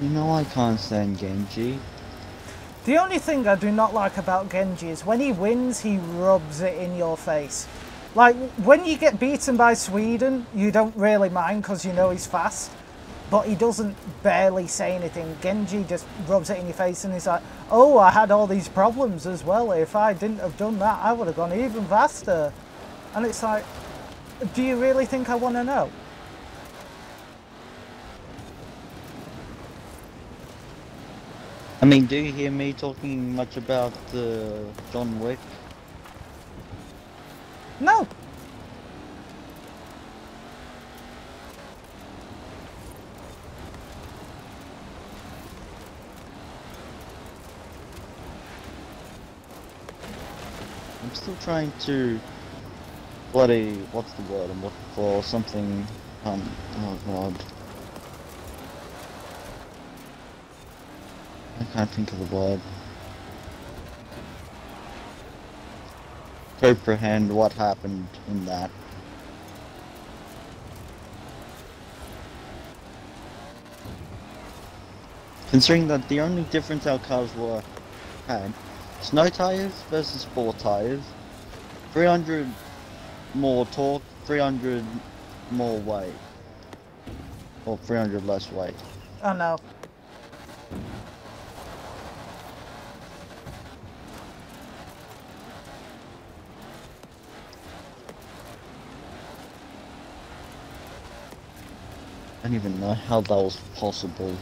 S2: You know I can't stand Genji.
S1: The only thing I do not like about Genji is when he wins, he rubs it in your face. Like, when you get beaten by Sweden, you don't really mind because you know he's fast. But he doesn't barely say anything. Genji just rubs it in your face and he's like, oh, I had all these problems as well. If I didn't have done that, I would have gone even faster. And it's like, do you really think I want to know?
S2: I mean, do you hear me talking much about uh, John Wick?
S1: No.
S2: I'm still trying to bloody what's the word I'm looking for? Something um oh god. I can't think of the word. Comprehend what happened in that. Considering that the only difference our cars were had snow tires versus sport tires, 300 more torque, 300 more weight, or 300 less weight.
S1: Oh no.
S2: Don't even know how that was possible.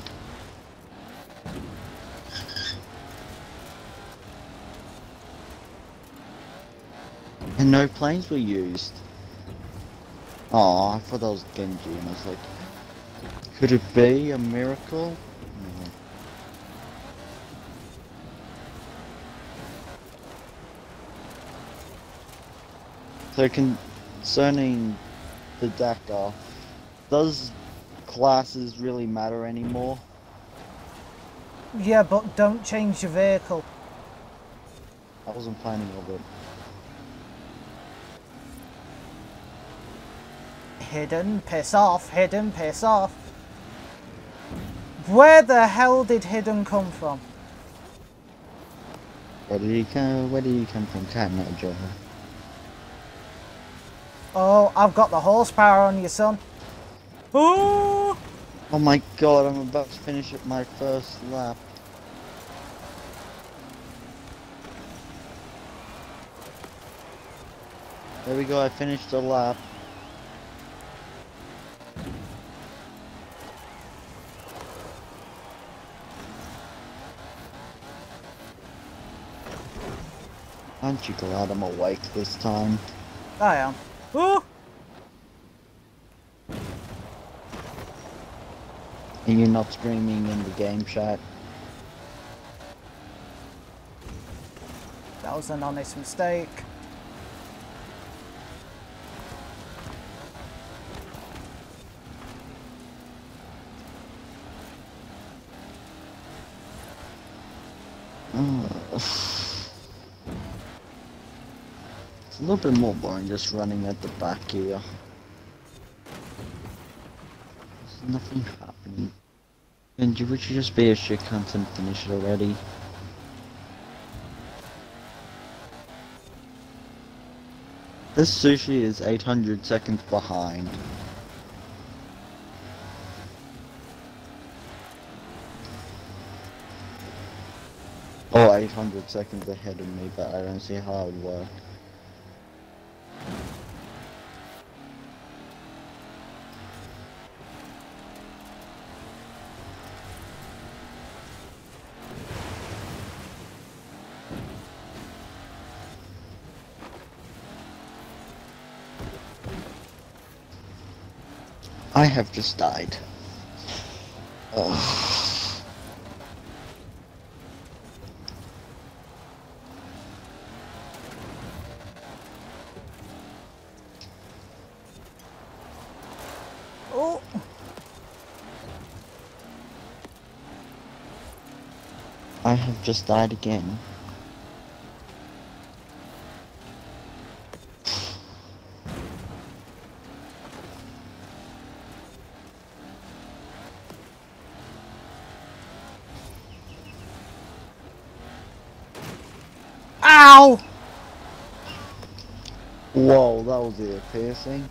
S2: And no planes were used. Oh, I thought that was Genji, and I was like, could it be a miracle? No. So concerning the Dakar, does classes really matter anymore?
S1: Yeah, but don't change your vehicle.
S2: I wasn't planning of it.
S1: Hidden, piss off. Hidden, piss off. Where the hell did Hidden come from?
S2: Where did he come? Where did he come from? Can't Joe.
S1: Oh, I've got the horsepower on you, son. Oh!
S2: Oh my god! I'm about to finish up my first lap. There we go, I finished the lap. Aren't you glad I'm awake this time?
S1: I am. Ooh!
S2: And you're not streaming in the game chat?
S1: That was an honest mistake.
S2: It's a little bit more boring just running at the back here. There's nothing happening. And you would you just be a shit cunt and finish it already? This sushi is 800 seconds behind. Oh, 800 seconds ahead of me, but I don't see how it would work. Have just died. Ugh.
S1: Oh!
S2: I have just died again.
S1: Ow!
S2: Whoa, that was ear piercing.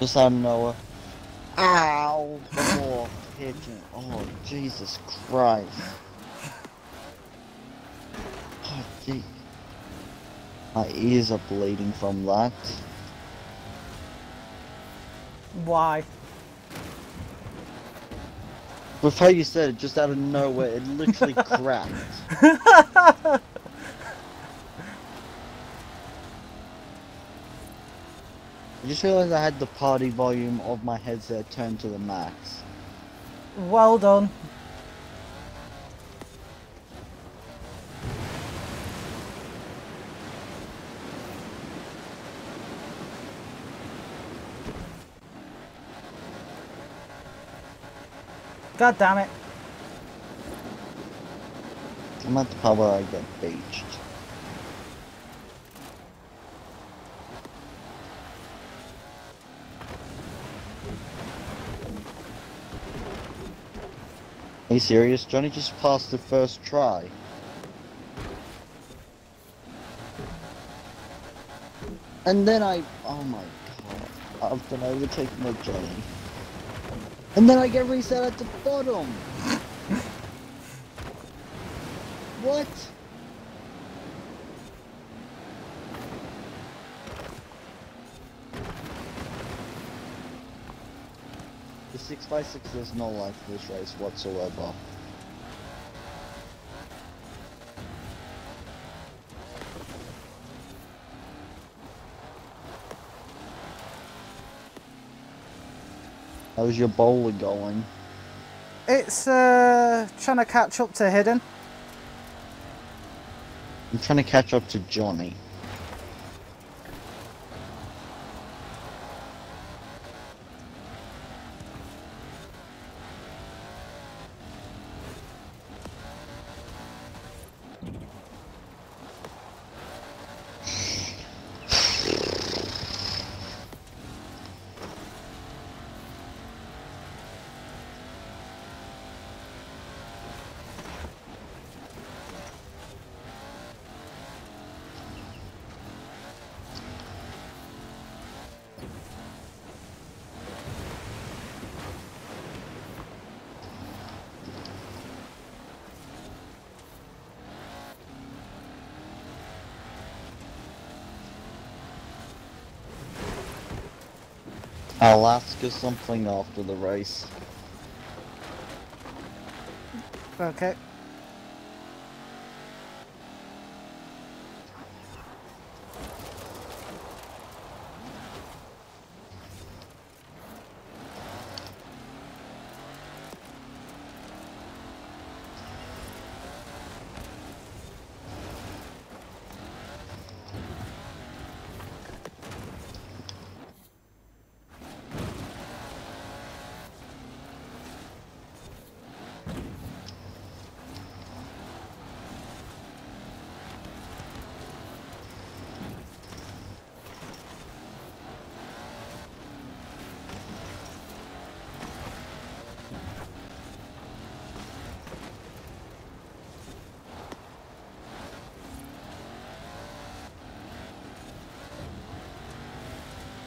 S2: Just out of nowhere. Ow! Oh, hitting. Oh, Jesus Christ. Oh, gee. My ears are bleeding from that.
S1: Why?
S2: With how you said it, just out of nowhere, it literally cracked. just realized I had the party volume of my headset turned to the max.
S1: Well done. God damn it.
S2: I'm at the part where I get beached. Are you serious? Johnny just passed the first try. And then I, oh my god, I've been overtaken by Johnny. And then I get reset at the bottom. what? 6x6 is no like this race whatsoever. How's your bowler going?
S1: It's uh, trying to catch up to Hidden.
S2: I'm trying to catch up to Johnny. I'll ask her something after the race.
S1: Okay.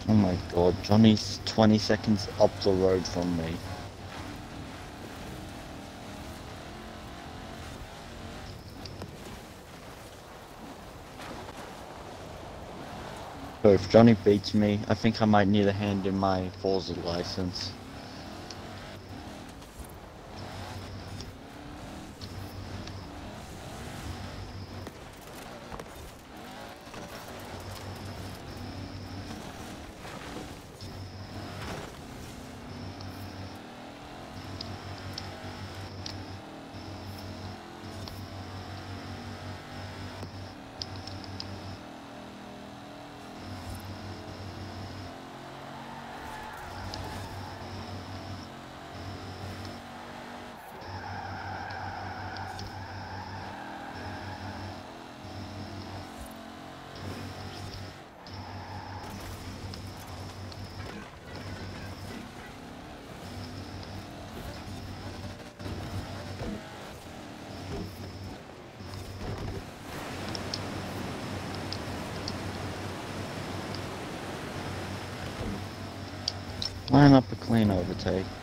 S2: Oh my god, Johnny's 20 seconds up the road from me. So if Johnny beats me, I think I might need a hand in my Forza license. Line up a clean overtake.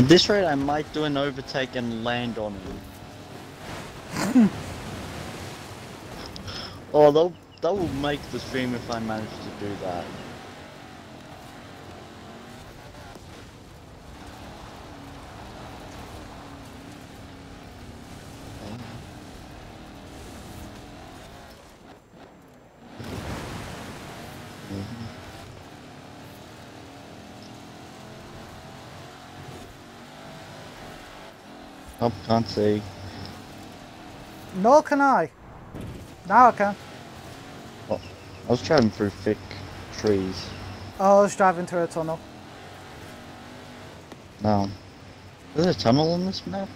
S2: At this rate, I might do an overtake and land on him. oh, that that will make the stream if I manage to do that. Oh, can't see.
S1: Nor can I. Now I can.
S2: I was driving through thick trees.
S1: Oh, I was driving through a tunnel.
S2: No. Is there a tunnel on this map?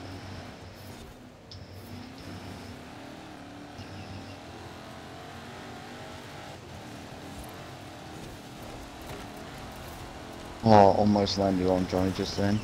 S2: Oh, almost landed on Johnny just then.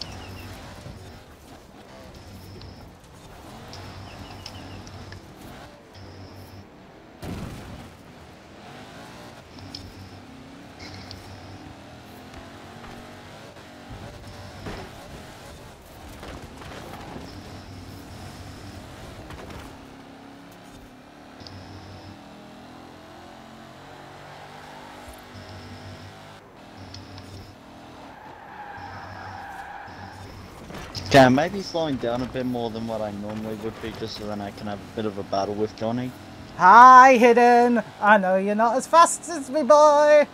S2: Okay, I may be slowing down a bit more than what I normally would be, just so then I can have a bit of a battle with Johnny.
S1: Hi, Hidden. I know you're not as fast as me, boy.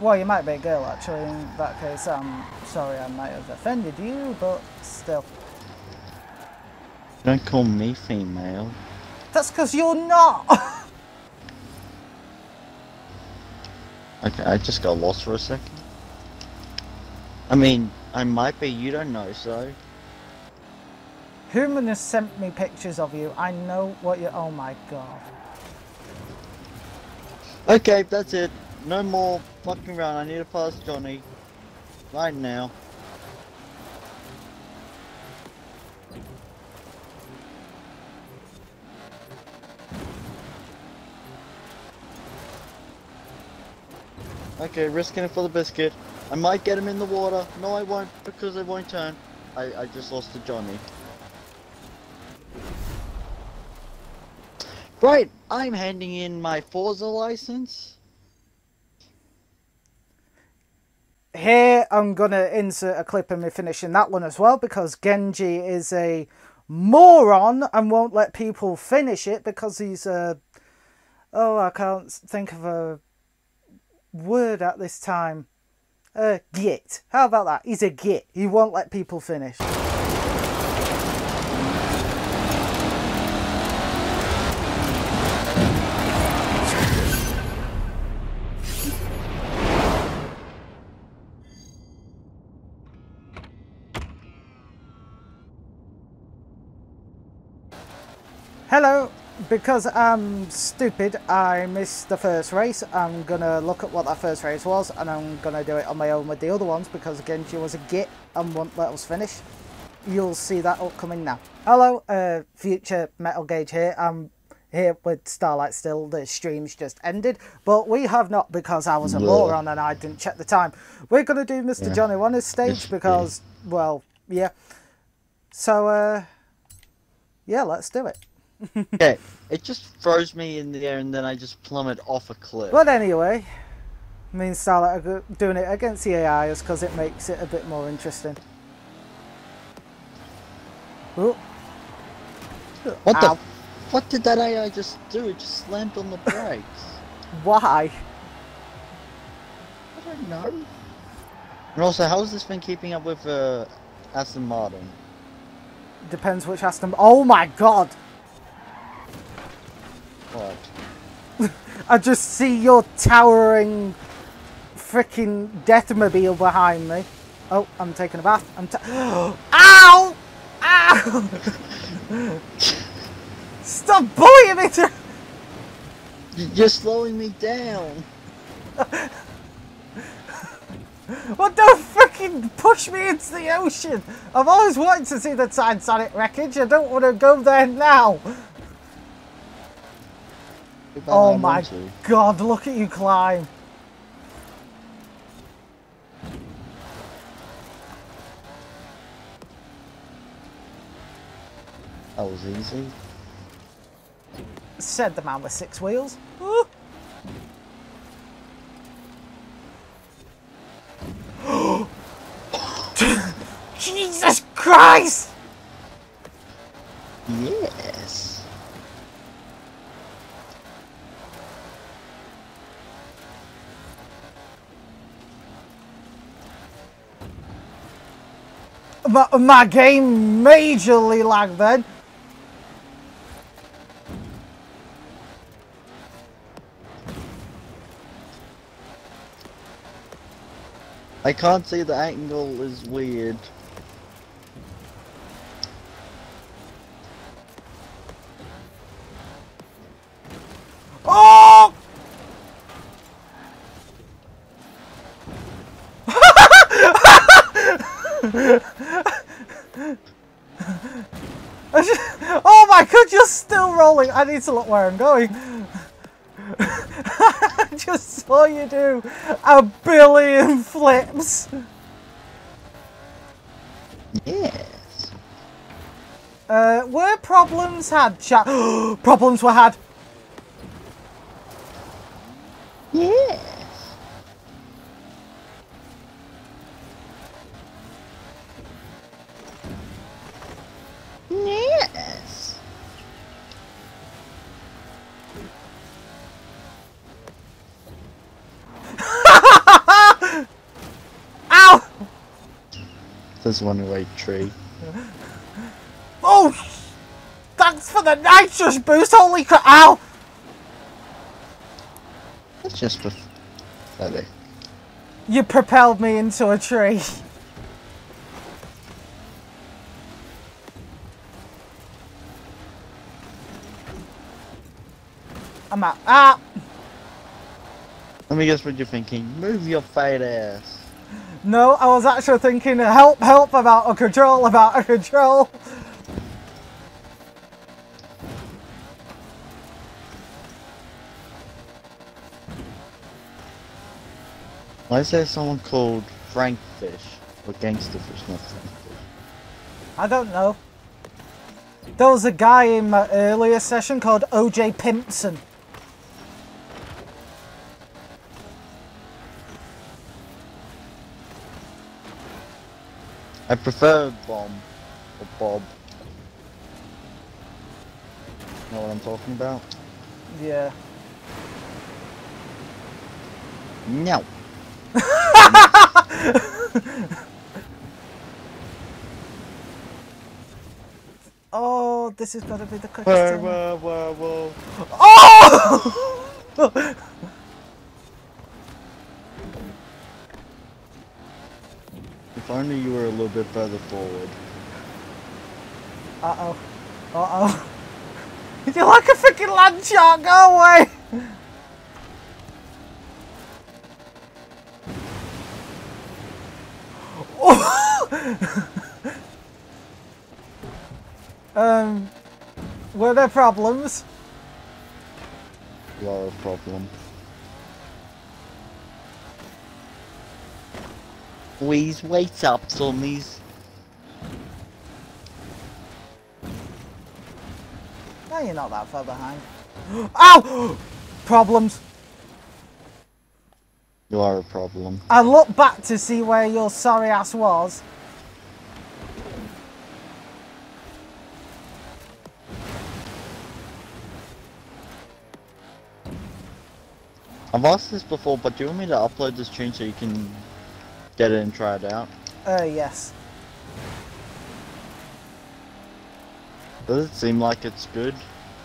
S1: Well, you might be a girl, actually. In that case, I'm sorry I might have offended you, but still.
S2: Don't call me female.
S1: That's because you're not.
S2: Okay, I just got lost for a second. I mean, I might be, you don't know, so.
S1: Human has sent me pictures of you. I know what you. Are. Oh my god.
S2: Okay, that's it. No more fucking around. I need to pass Johnny. Right now. Okay, risking it for the biscuit. I might get him in the water. No, I won't because I won't turn. I, I just lost to Johnny. Right, I'm handing in my Forza license.
S1: Here, I'm gonna insert a clip of me finishing that one as well because Genji is a moron and won't let people finish it because he's a. Oh, I can't think of a word at this time. Uh, git. How about that? He's a git. He won't let people finish. Hello, because I'm stupid, I missed the first race. I'm gonna look at what that first race was and I'm gonna do it on my own with the other ones because Genji was a git and won't let us finish. You'll see that upcoming now. Hello, uh, future Metal Gauge here. I'm here with Starlight still. The stream's just ended, but we have not because I was a
S2: Bleh.
S1: moron and I didn't check the time. We're gonna do Mr.
S2: Yeah.
S1: JohniWanna's stage
S2: Yes,
S1: because, well, yeah. So, uh, yeah, let's do it.
S2: Okay, it just throws me in the air and then I just plummet off a cliff.
S1: But anyway, me and Starlight are doing it against the AI is because it makes it a bit more interesting. Oh.
S2: What
S1: Ow.
S2: the? What did that AI just do? It just slammed on the brakes.
S1: Why?
S2: I don't know. And also, how is this thing keeping up with uh, Aston Martin?
S1: Depends which Aston. Oh my god! I just see your towering freaking deathmobile behind me. Oh, I'm taking a bath. I'm ta- Ow! Ow! Stop bullying me to-
S2: You're slowing me down.
S1: Well, don't freaking push me into the ocean! I've always wanted to see the Titanic wreckage. I don't want to go there now.
S2: Too bad I
S1: Oh my god, look at you climb.
S2: That was easy.
S1: Said the man with six wheels. Ooh. Jesus Christ!
S2: Yes.
S1: My, my game majorly lagged then.
S2: I can't see the angle is weird.
S1: Oh! Oh my god, you're still rolling. I need to look where I'm going. I just saw you do a billion flips.
S2: Yes.
S1: Uh, were problems had, chat? problems were had.
S2: Yes. Yes.
S1: Ow!
S2: There's one way tree.
S1: Oh! Thanks for the nitrous boost, holy crap! Ow!
S2: That's just pathetic.
S1: You propelled me into a tree. I'm out. Ah!
S2: Let me guess what you're thinking. Move your fat ass.
S1: No, I was actually thinking help, help, about a control, about a control.
S2: Why is there someone called Frank Fish? Or Gangster Fish, not Frank Fish?
S1: I don't know. There was a guy in my earlier session called OJ Pimpson.
S2: I prefer Bomb or Bob. Know what I'm talking about?
S1: Yeah.
S2: No.
S1: Oh, this is gonna be the quickest
S2: Whoa, whoa, whoa, whoa.
S1: Oh!
S2: If knew you were a little bit further forward.
S1: Uh oh. Uh oh. You're like a freaking land shark, go away! um, were there problems?
S2: Lot of problem. Please wait up, zombies.
S1: No, you're not that far behind. Ow! Problems.
S2: You are a problem.
S1: I looked back to see where your sorry ass was.
S2: I've asked this before, but do you want me to upload this tune so you can get it and try it out?
S1: Uh, yes.
S2: Does it seem like it's good?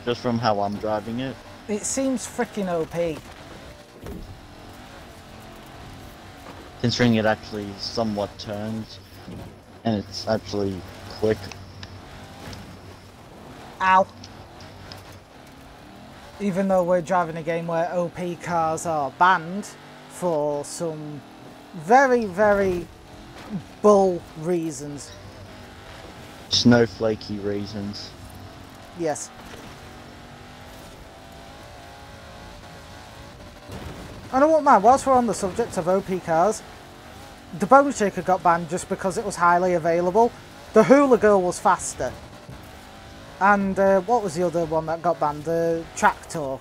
S2: Just from how I'm driving it?
S1: It seems freaking OP.
S2: Considering it actually somewhat turns, and it's actually quick.
S1: Ow. Even though we're driving a game where OP cars are banned for some very, very bull reasons.
S2: Snowflakey reasons.
S1: Yes. I know what, man, whilst we're on the subject of OP cars, the Bone Shaker got banned just because it was highly available. The Hula Girl was faster. And uh, what was the other one that got banned? The Tractor.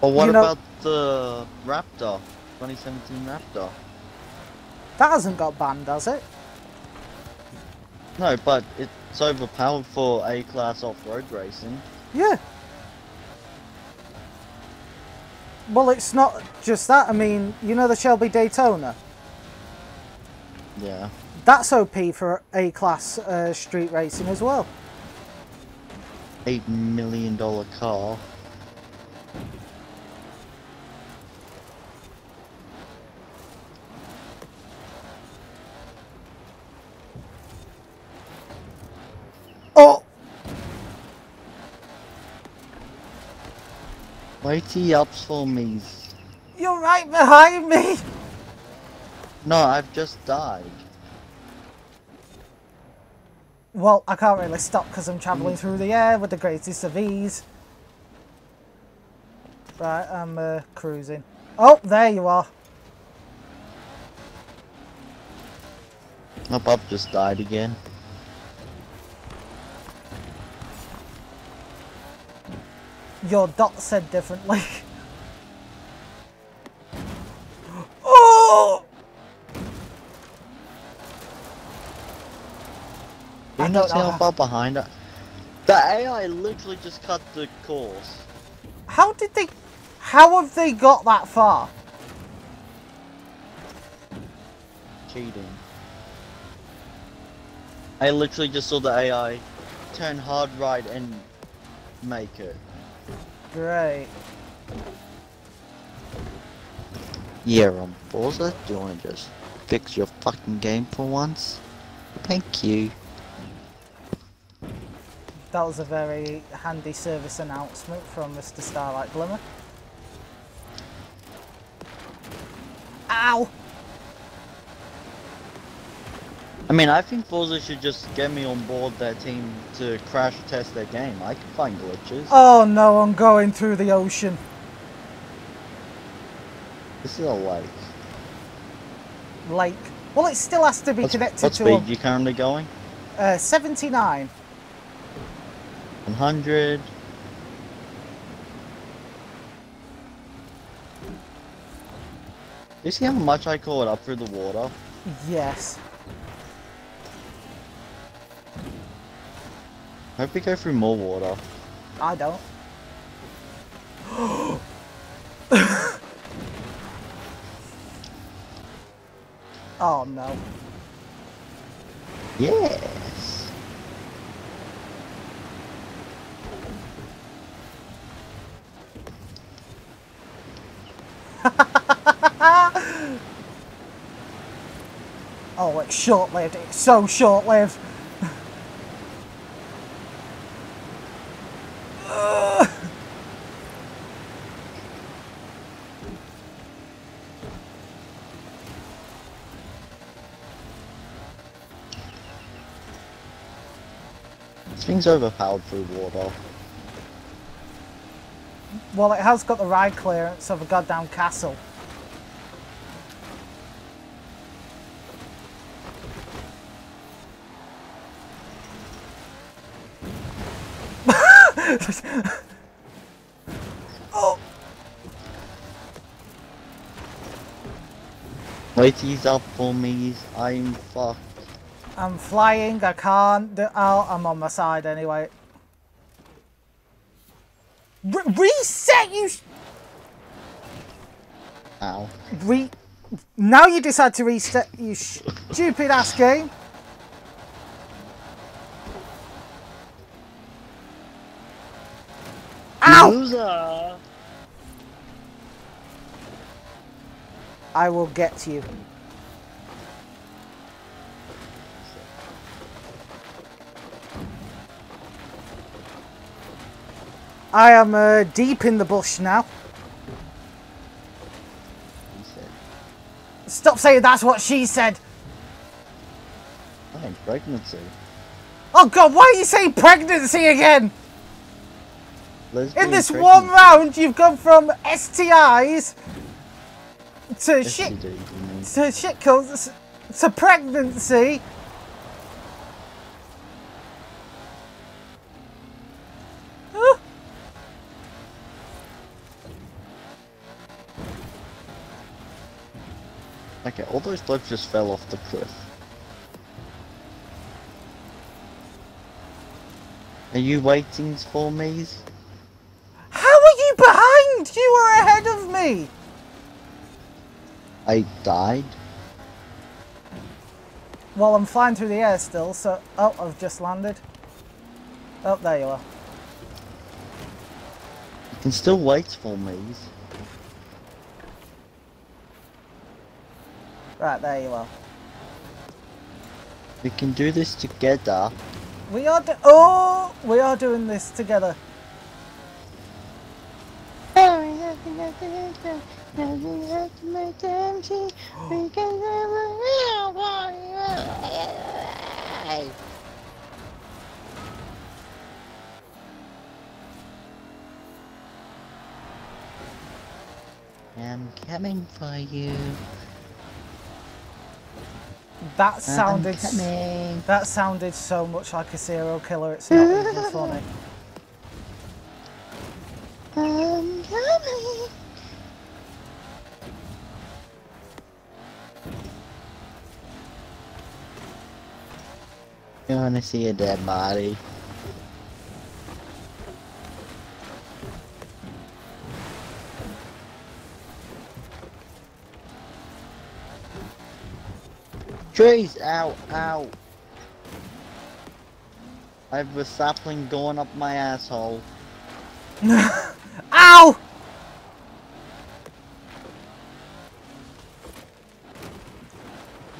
S2: But what
S1: You know-
S2: about the Raptor? 2017 Raptor?
S1: That hasn't got banned, has it?
S2: No, but it's overpowered for A-class off-road racing.
S1: Yeah. Well, it's not just that. I mean, you know the Shelby Daytona?
S2: Yeah.
S1: That's OP for A-class uh, street racing as well.
S2: Eight million dollar car.
S1: Oh!
S2: Wait he ups for me.
S1: You're right behind me!
S2: No, I've just died.
S1: Well, I can't really stop because I'm travelling through the air with the greatest of ease. Right, I'm uh, cruising. Oh, there you are.
S2: My pup just died again.
S1: Your dot said differently. oh!
S2: You
S1: don't
S2: not see
S1: know
S2: how far behind I... The AI literally just cut the course.
S1: How did they... How have they got that far?
S2: Cheating. I literally just saw the AI turn hard right and make it
S1: great.
S2: Yeah, Rumbalza, do you want to just fix your fucking game for once? Thank you.
S1: That was a very handy service announcement from Mr. Starlight Glimmer. Ow!
S2: I mean, I think Forza should just get me on board their team to crash test their game. I can find glitches.
S1: Oh no, I'm going through the ocean.
S2: This is a lake.
S1: Lake. Well, it still has to be
S2: What's,
S1: connected
S2: what
S1: to
S2: speed
S1: a
S2: you currently going?
S1: uh, 79.
S2: 100. You see how much I caught up through the water?
S1: Yes.
S2: Hope we go through more water.
S1: I don't. oh no.
S2: Yes.
S1: Oh, it's short lived. It's so short lived.
S2: This thing's overpowered through water.
S1: Well, it has got the ride clearance of a goddamn castle. oh,
S2: Wait, he's up for me. I'm fucked.
S1: I'm flying. I can't. Do, oh, I'm on my side anyway. Re reset, you.
S2: Ow.
S1: Re. Now you decide to reset, you stupid ass game. Ow!
S2: Loser!
S1: I will get to you. I am uh, deep in the bush now.
S2: He said,
S1: Stop saying that's what she said.
S2: I'm pregnancy.
S1: Oh god, why are you saying pregnancy again?
S2: Lesbian
S1: In this
S2: pregnancy.
S1: one round, you've gone from STIs to shit
S2: STD, mean.
S1: to shit kills to pregnancy.
S2: All those blokes just fell off the cliff. Are you waiting for me?
S1: How are you behind? You were ahead of me.
S2: I died?
S1: Well, I'm flying through the air still, so... Oh, I've just landed. Oh, there you are.
S2: You can still wait for me.
S1: Right, there you are.
S2: We can do this together.
S1: We are do- Oh! We are doing this together.
S2: I'm coming for you.
S1: That sounded... s-
S2: coming.
S1: That sounded so much like a serial killer, it's not even funny.
S2: I'm coming. You wanna see a dead body? Trees! Ow! Ow! I have a sapling going up my asshole.
S1: Ow!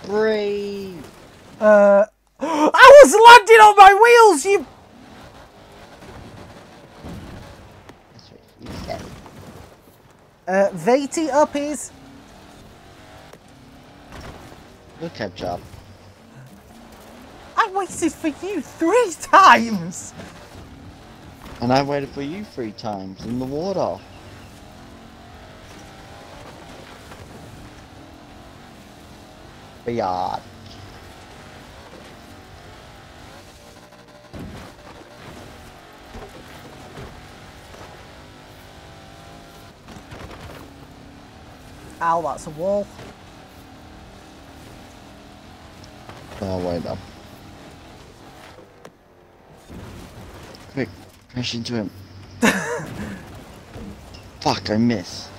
S2: Breathe!
S1: Uh... I was landing on my wheels, you...
S2: That's right, you.
S1: Uh, Vati uppies.
S2: You'll catch up.
S1: I waited for you three times!
S2: And I waited for you three times in the water. Beyond.
S1: Ow, that's a wall.
S2: Oh, wait up. Quick, crash into him. Fuck, I miss.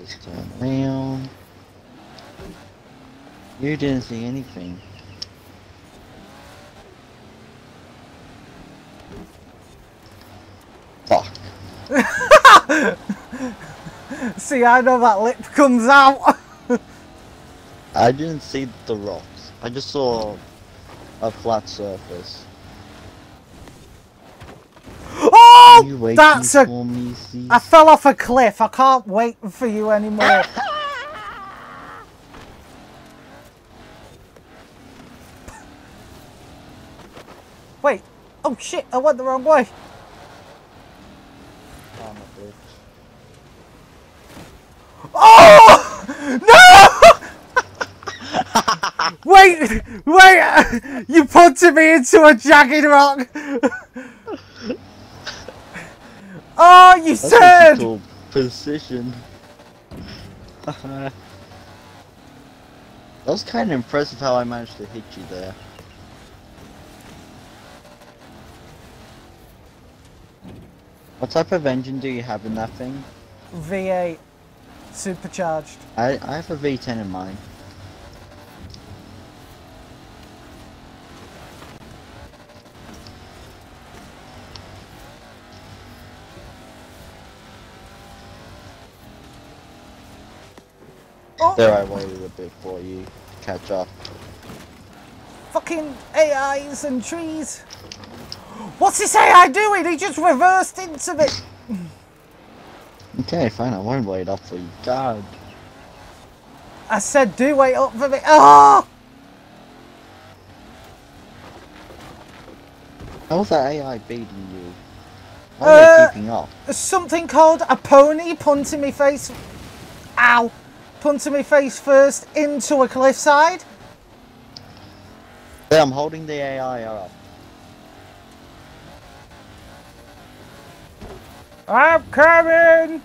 S2: Just turn around. You didn't see anything. Fuck.
S1: See, I know that lip comes out.
S2: I didn't see the rocks. I just saw a flat surface.
S1: oh! That's a.
S2: me.
S1: I fell off a cliff. I can't wait for you anymore. Wait. Oh shit, I went the wrong way.
S2: Oh.
S1: Oh! No! Wait, wait! You punted me into a jagged rock. oh, you
S2: That's
S1: said!
S2: position. that was kind of impressive how I managed to hit you there. What type of engine do you have in that thing?
S1: V8 supercharged.
S2: I, I have a V10 in mine. There I waited a bit for you to catch up.
S1: fucking AIs and trees. What's this AI doing? He just reversed into me.
S2: Okay, fine, I won't wait up for you. God.
S1: I said, do wait up for me. Oh!
S2: How's that AI beating you? How are
S1: Uh,
S2: keeping up?
S1: Something called a pony punting me face. Ow! Punting me face first into a cliffside.
S2: Yeah, I'm holding the AI up.
S1: I'm coming!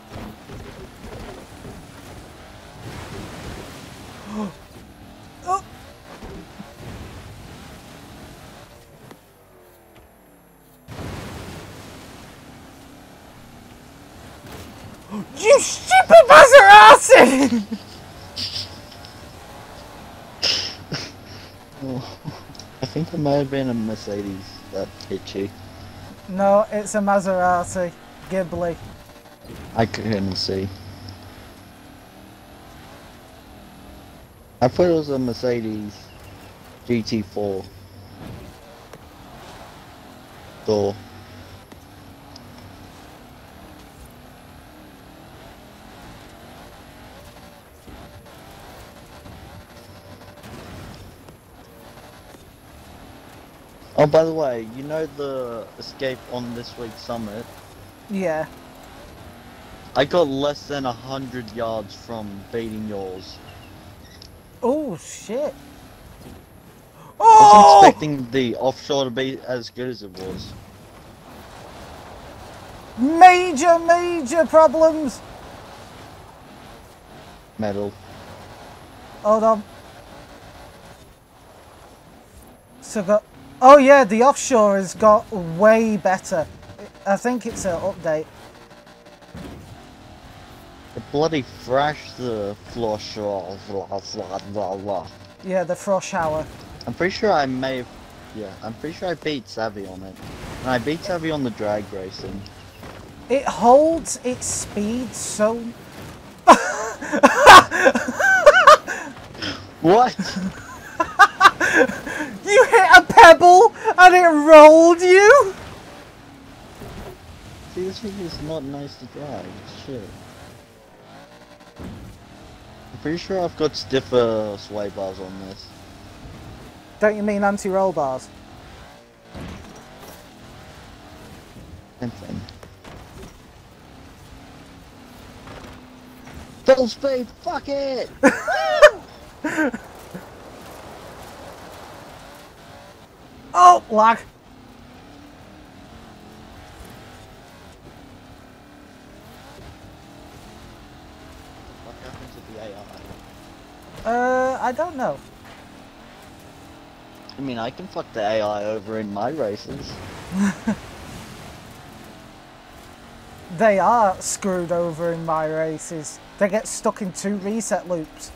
S1: Oh. You stupid Maserati!
S2: Oh, think it might have been a Mercedes that hit you.
S1: no, it's a Maserati. Ghibli.
S2: I couldn't see. I thought it was a Mercedes GT4 door. Oh, by the way, you know the escape on this week's summit?
S1: Yeah.
S2: I got less than a hundred yards from beating yours.
S1: Oh, shit. Oh!
S2: I was
S1: Oh!
S2: expecting the offshore to be as good as it was.
S1: Major, major problems.
S2: Metal.
S1: Hold on. So got. Oh yeah, the offshore has got way better. I think it's an update.
S2: The bloody thrash the floor shore. Oh, blah, blah, blah, blah.
S1: Yeah, the frost hour.
S2: I'm pretty sure I may have. Yeah, I'm pretty sure I beat Savvy on it. And I beat Savvy on the drag racing.
S1: It holds its speed so.
S2: What?
S1: You hit a pebble and it rolled you.
S2: See, this thing is not nice to drive. Shit. Pretty sure I've got stiffer sway bars on this.
S1: Don't you mean anti-roll bars?
S2: Same thing. Full speed, fuck it!
S1: Lag.
S2: what happened to the AI?
S1: Uh, I don't know.
S2: I mean, I can fuck the AI over in my races.
S1: They are screwed over in my races. They get stuck in two reset loops.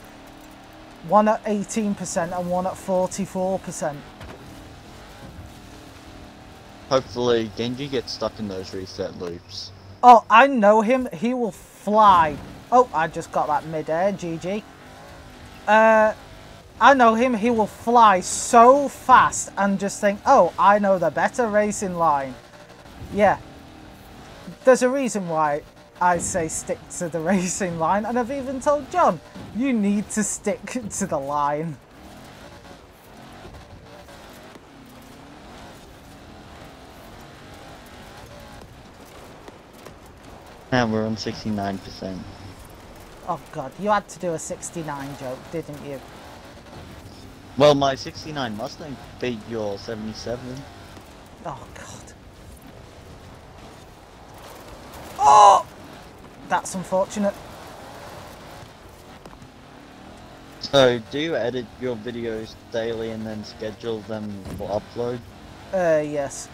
S1: One at 18% and one at 44%.
S2: Hopefully, Genji gets stuck in those reset loops.
S1: Oh, I know him. He will fly. Oh, I just got that mid-air. GG. Uh, I know him. He will fly so fast and just think, oh, I know the better racing line. Yeah. There's a reason why I say stick to the racing line, and I've even told John, you need to stick to the line.
S2: And we're on 69%.
S1: Oh god, you had to do a 69 joke, didn't you?
S2: Well, my 69 Mustang beat your 77.
S1: Oh god. Oh! That's unfortunate.
S2: So, do you edit your videos daily and then schedule them for upload?
S1: Uh, yes.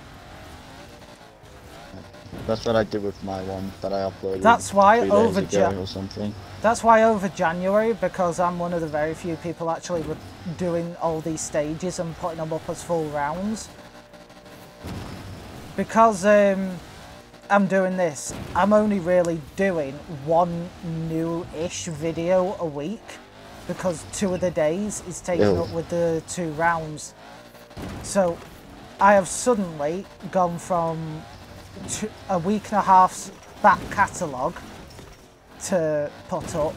S2: That's what I did with my one that I uploaded.
S1: That's why over
S2: ago
S1: Ja-
S2: or something.
S1: That's why over January, because I'm one of the very few people actually doing all these stages and putting them up as full rounds. Because um, I'm doing this, I'm only really doing one new-ish video a week because two of the days is taken
S2: Ew.
S1: up with the two rounds. So I have suddenly gone from a week and a half's back catalogue to put up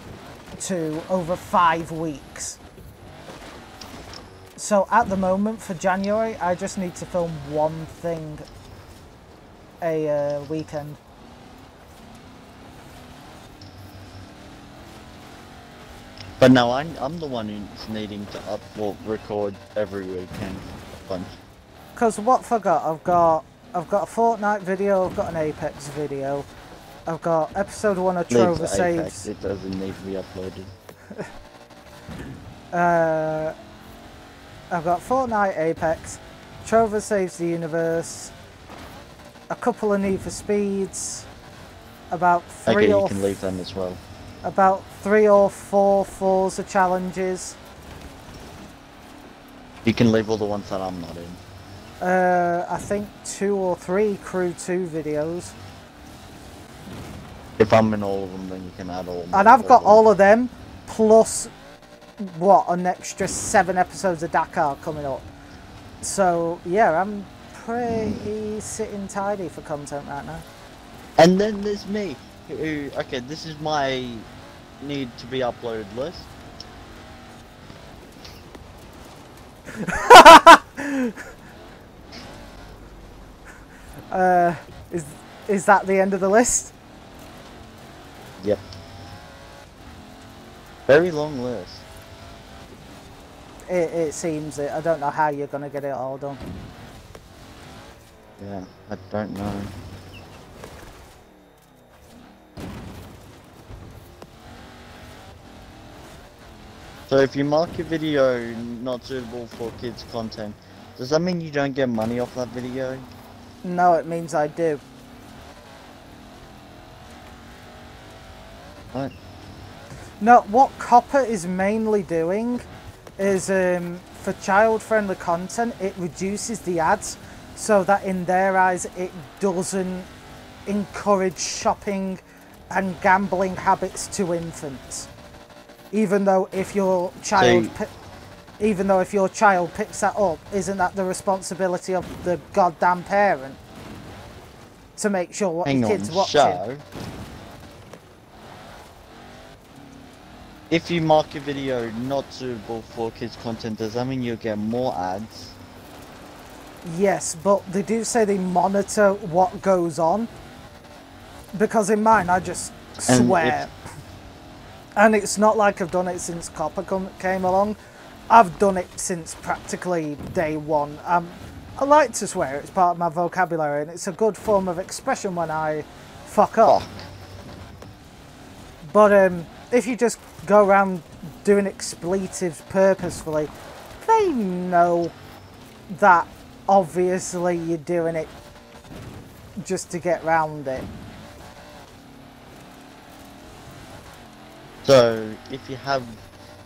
S1: to over five weeks. So at the moment for January, I just need to film one thing a uh, weekend.
S2: But now I'm, I'm the one who's needing to up well, record every weekend. a bunch.
S1: Because what have I got? I've got I've got a Fortnite video. I've got an Apex video. I've got episode one of Trover
S2: the Apex,
S1: Saves.
S2: It doesn't need to be uploaded.
S1: Uh, I've got Fortnite, Apex, Trover Saves the Universe, a couple of Need for Speeds, about three
S2: Okay, you
S1: or
S2: can leave them as well.
S1: about three or four Forza challenges.
S2: You can leave all the ones that I'm not in.
S1: Uh, I think two or three Crew 2 videos.
S2: If I'm in all of them, then you can add all. Of them.
S1: And I've got all of them, plus, what, an extra seven episodes of Dakar coming up. So, yeah, I'm pretty sitting tidy for content right now.
S2: And then there's me, who, okay, this is my need to be uploaded list.
S1: Uh, is, is that the end of the list?
S2: Yep. Very long list.
S1: It, it seems it. I don't know how you're going to get it all done.
S2: Yeah, I don't know. So if you mark your video not suitable for kids content, does that mean you don't get money off that video?
S1: No, it means I do.
S2: What?
S1: No, what COPPA is mainly doing is um, for child-friendly content, it reduces the ads so that in their eyes it doesn't encourage shopping and gambling habits to infants. Even though if your child,
S2: So-
S1: even though if your child picks that up, isn't that the responsibility of the goddamn parent to make sure what
S2: Hang
S1: your
S2: on,
S1: kid's watching?
S2: so... if you mark a video not suitable for kids content, does that mean you'll get more ads?
S1: Yes, but they do say they monitor what goes on. Because in mine, I just
S2: And
S1: swear. And it's not like I've done it since COPPA come, came along. I've done it since practically day one. Um, I like to swear, it's part of my vocabulary, and it's a good form of expression when I fuck up.
S2: Fuck.
S1: But um, if you just go around doing expletives purposefully, they know that obviously you're doing it just to get round it.
S2: So if you have,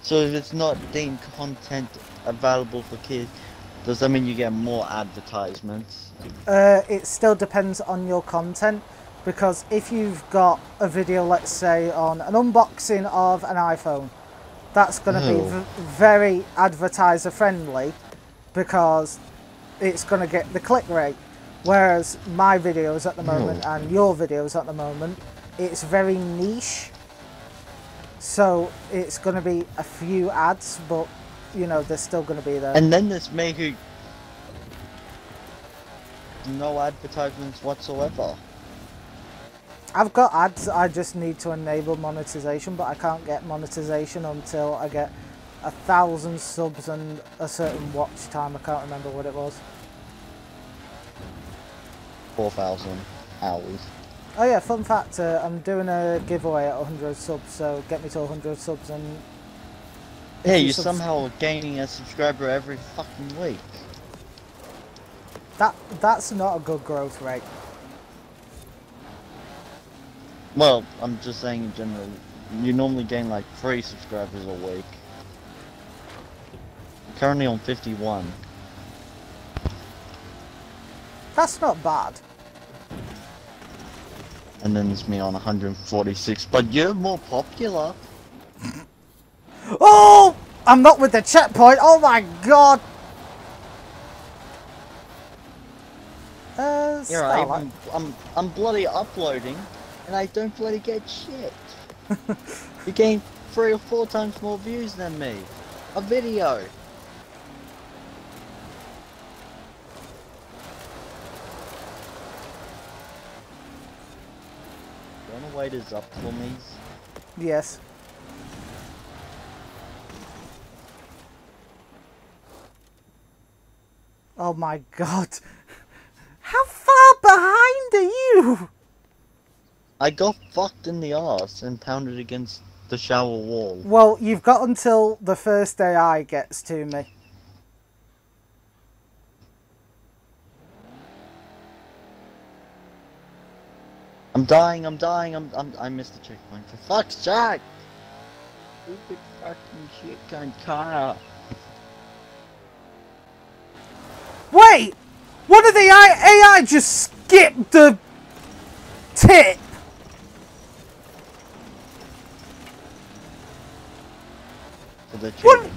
S2: so if it's not deemed content available for kids, does that mean you get more advertisements?
S1: Uh, it still depends on your content because if you've got a video, let's say, on an unboxing of an iPhone, that's going to be
S2: Oh.
S1: v- very advertiser friendly because it's going to get the click rate. Whereas my videos at the moment
S2: Oh.
S1: and your videos at the moment, it's very niche. So it's going to be a few ads, but you know they're still going to be there.
S2: And then there's me who no advertisements whatsoever.
S1: I've got ads, I just need to enable monetization, but I can't get monetization until I get a thousand subs and a certain watch time. I can't remember what it was.
S2: Four thousand hours.
S1: Oh yeah, fun fact, uh, I'm doing a giveaway at 100 subs, so get me to 100 subs and...
S2: Yeah,
S1: you
S2: you're
S1: subs-
S2: somehow gaining a subscriber every fucking week.
S1: That, that's not a good growth rate.
S2: Well, I'm just saying in general, you normally gain like three subscribers a week. Currently on 51.
S1: That's not bad.
S2: And then it's me on 146, but you're more popular.
S1: Oh! I'm not with the checkpoint, oh my god! Uh,
S2: You're right, I'm, I'm, I'm bloody uploading, and I don't bloody get shit. you gain three or four times more views than me. A video. You wanna up for me?
S1: Yes. Oh my god. How far behind are you?
S2: I got fucked in the ass and pounded against the shower wall.
S1: Well, you've got until the first AI gets to me.
S2: Dying, I'm dying, I'm, I'm I missed the checkpoint. For fuck's sake! Stupid fucking shit kind car.
S1: Wait! What did the AI, AI just skip the tip?
S2: For the
S1: What?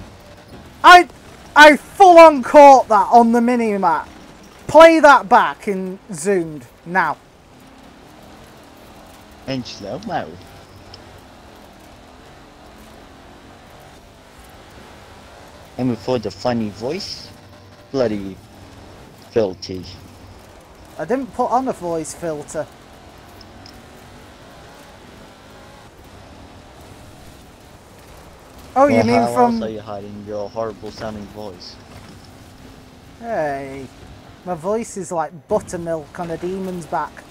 S1: I I full on caught that on the mini map. Play that back in zoomed now.
S2: And slow mo. And before the funny voice, bloody filthy.
S1: I didn't put on a voice filter. Oh, you mean
S2: how
S1: from?
S2: else are you hiding your horrible sounding voice?
S1: Hey, my voice is like buttermilk on a demon's back.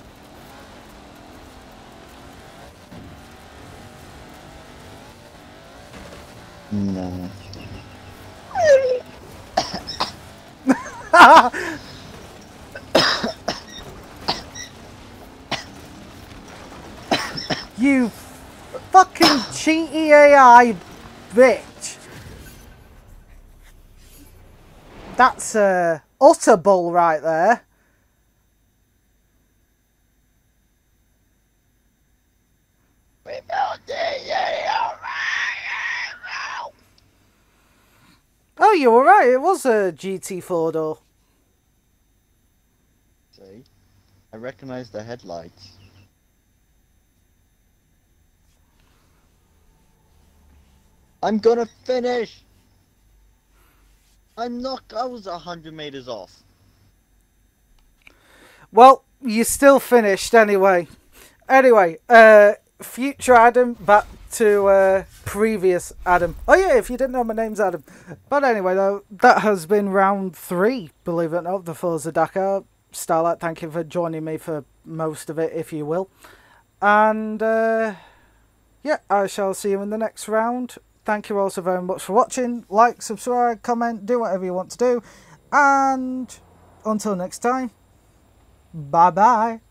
S2: No.
S1: You fucking cheaty AI bitch. That's a utter bull right there. Oh, you were right. It was a GT4 door.
S2: See? I recognize the headlights. I'm gonna finish. I'm not. I was a hundred meters off.
S1: Well, you still finished anyway. Anyway, uh, future Adam back to uh, previous Adam. Oh yeah, if you didn't know, my name's Adam. But anyway, though, that has been round three, believe it or not, the Forza Dakar. Starlight, thank you for joining me for most of it, if you will. And uh, yeah, I shall see you in the next round. Thank you also very much for watching. Like, subscribe, comment, do whatever you want to do. And until next time, bye bye.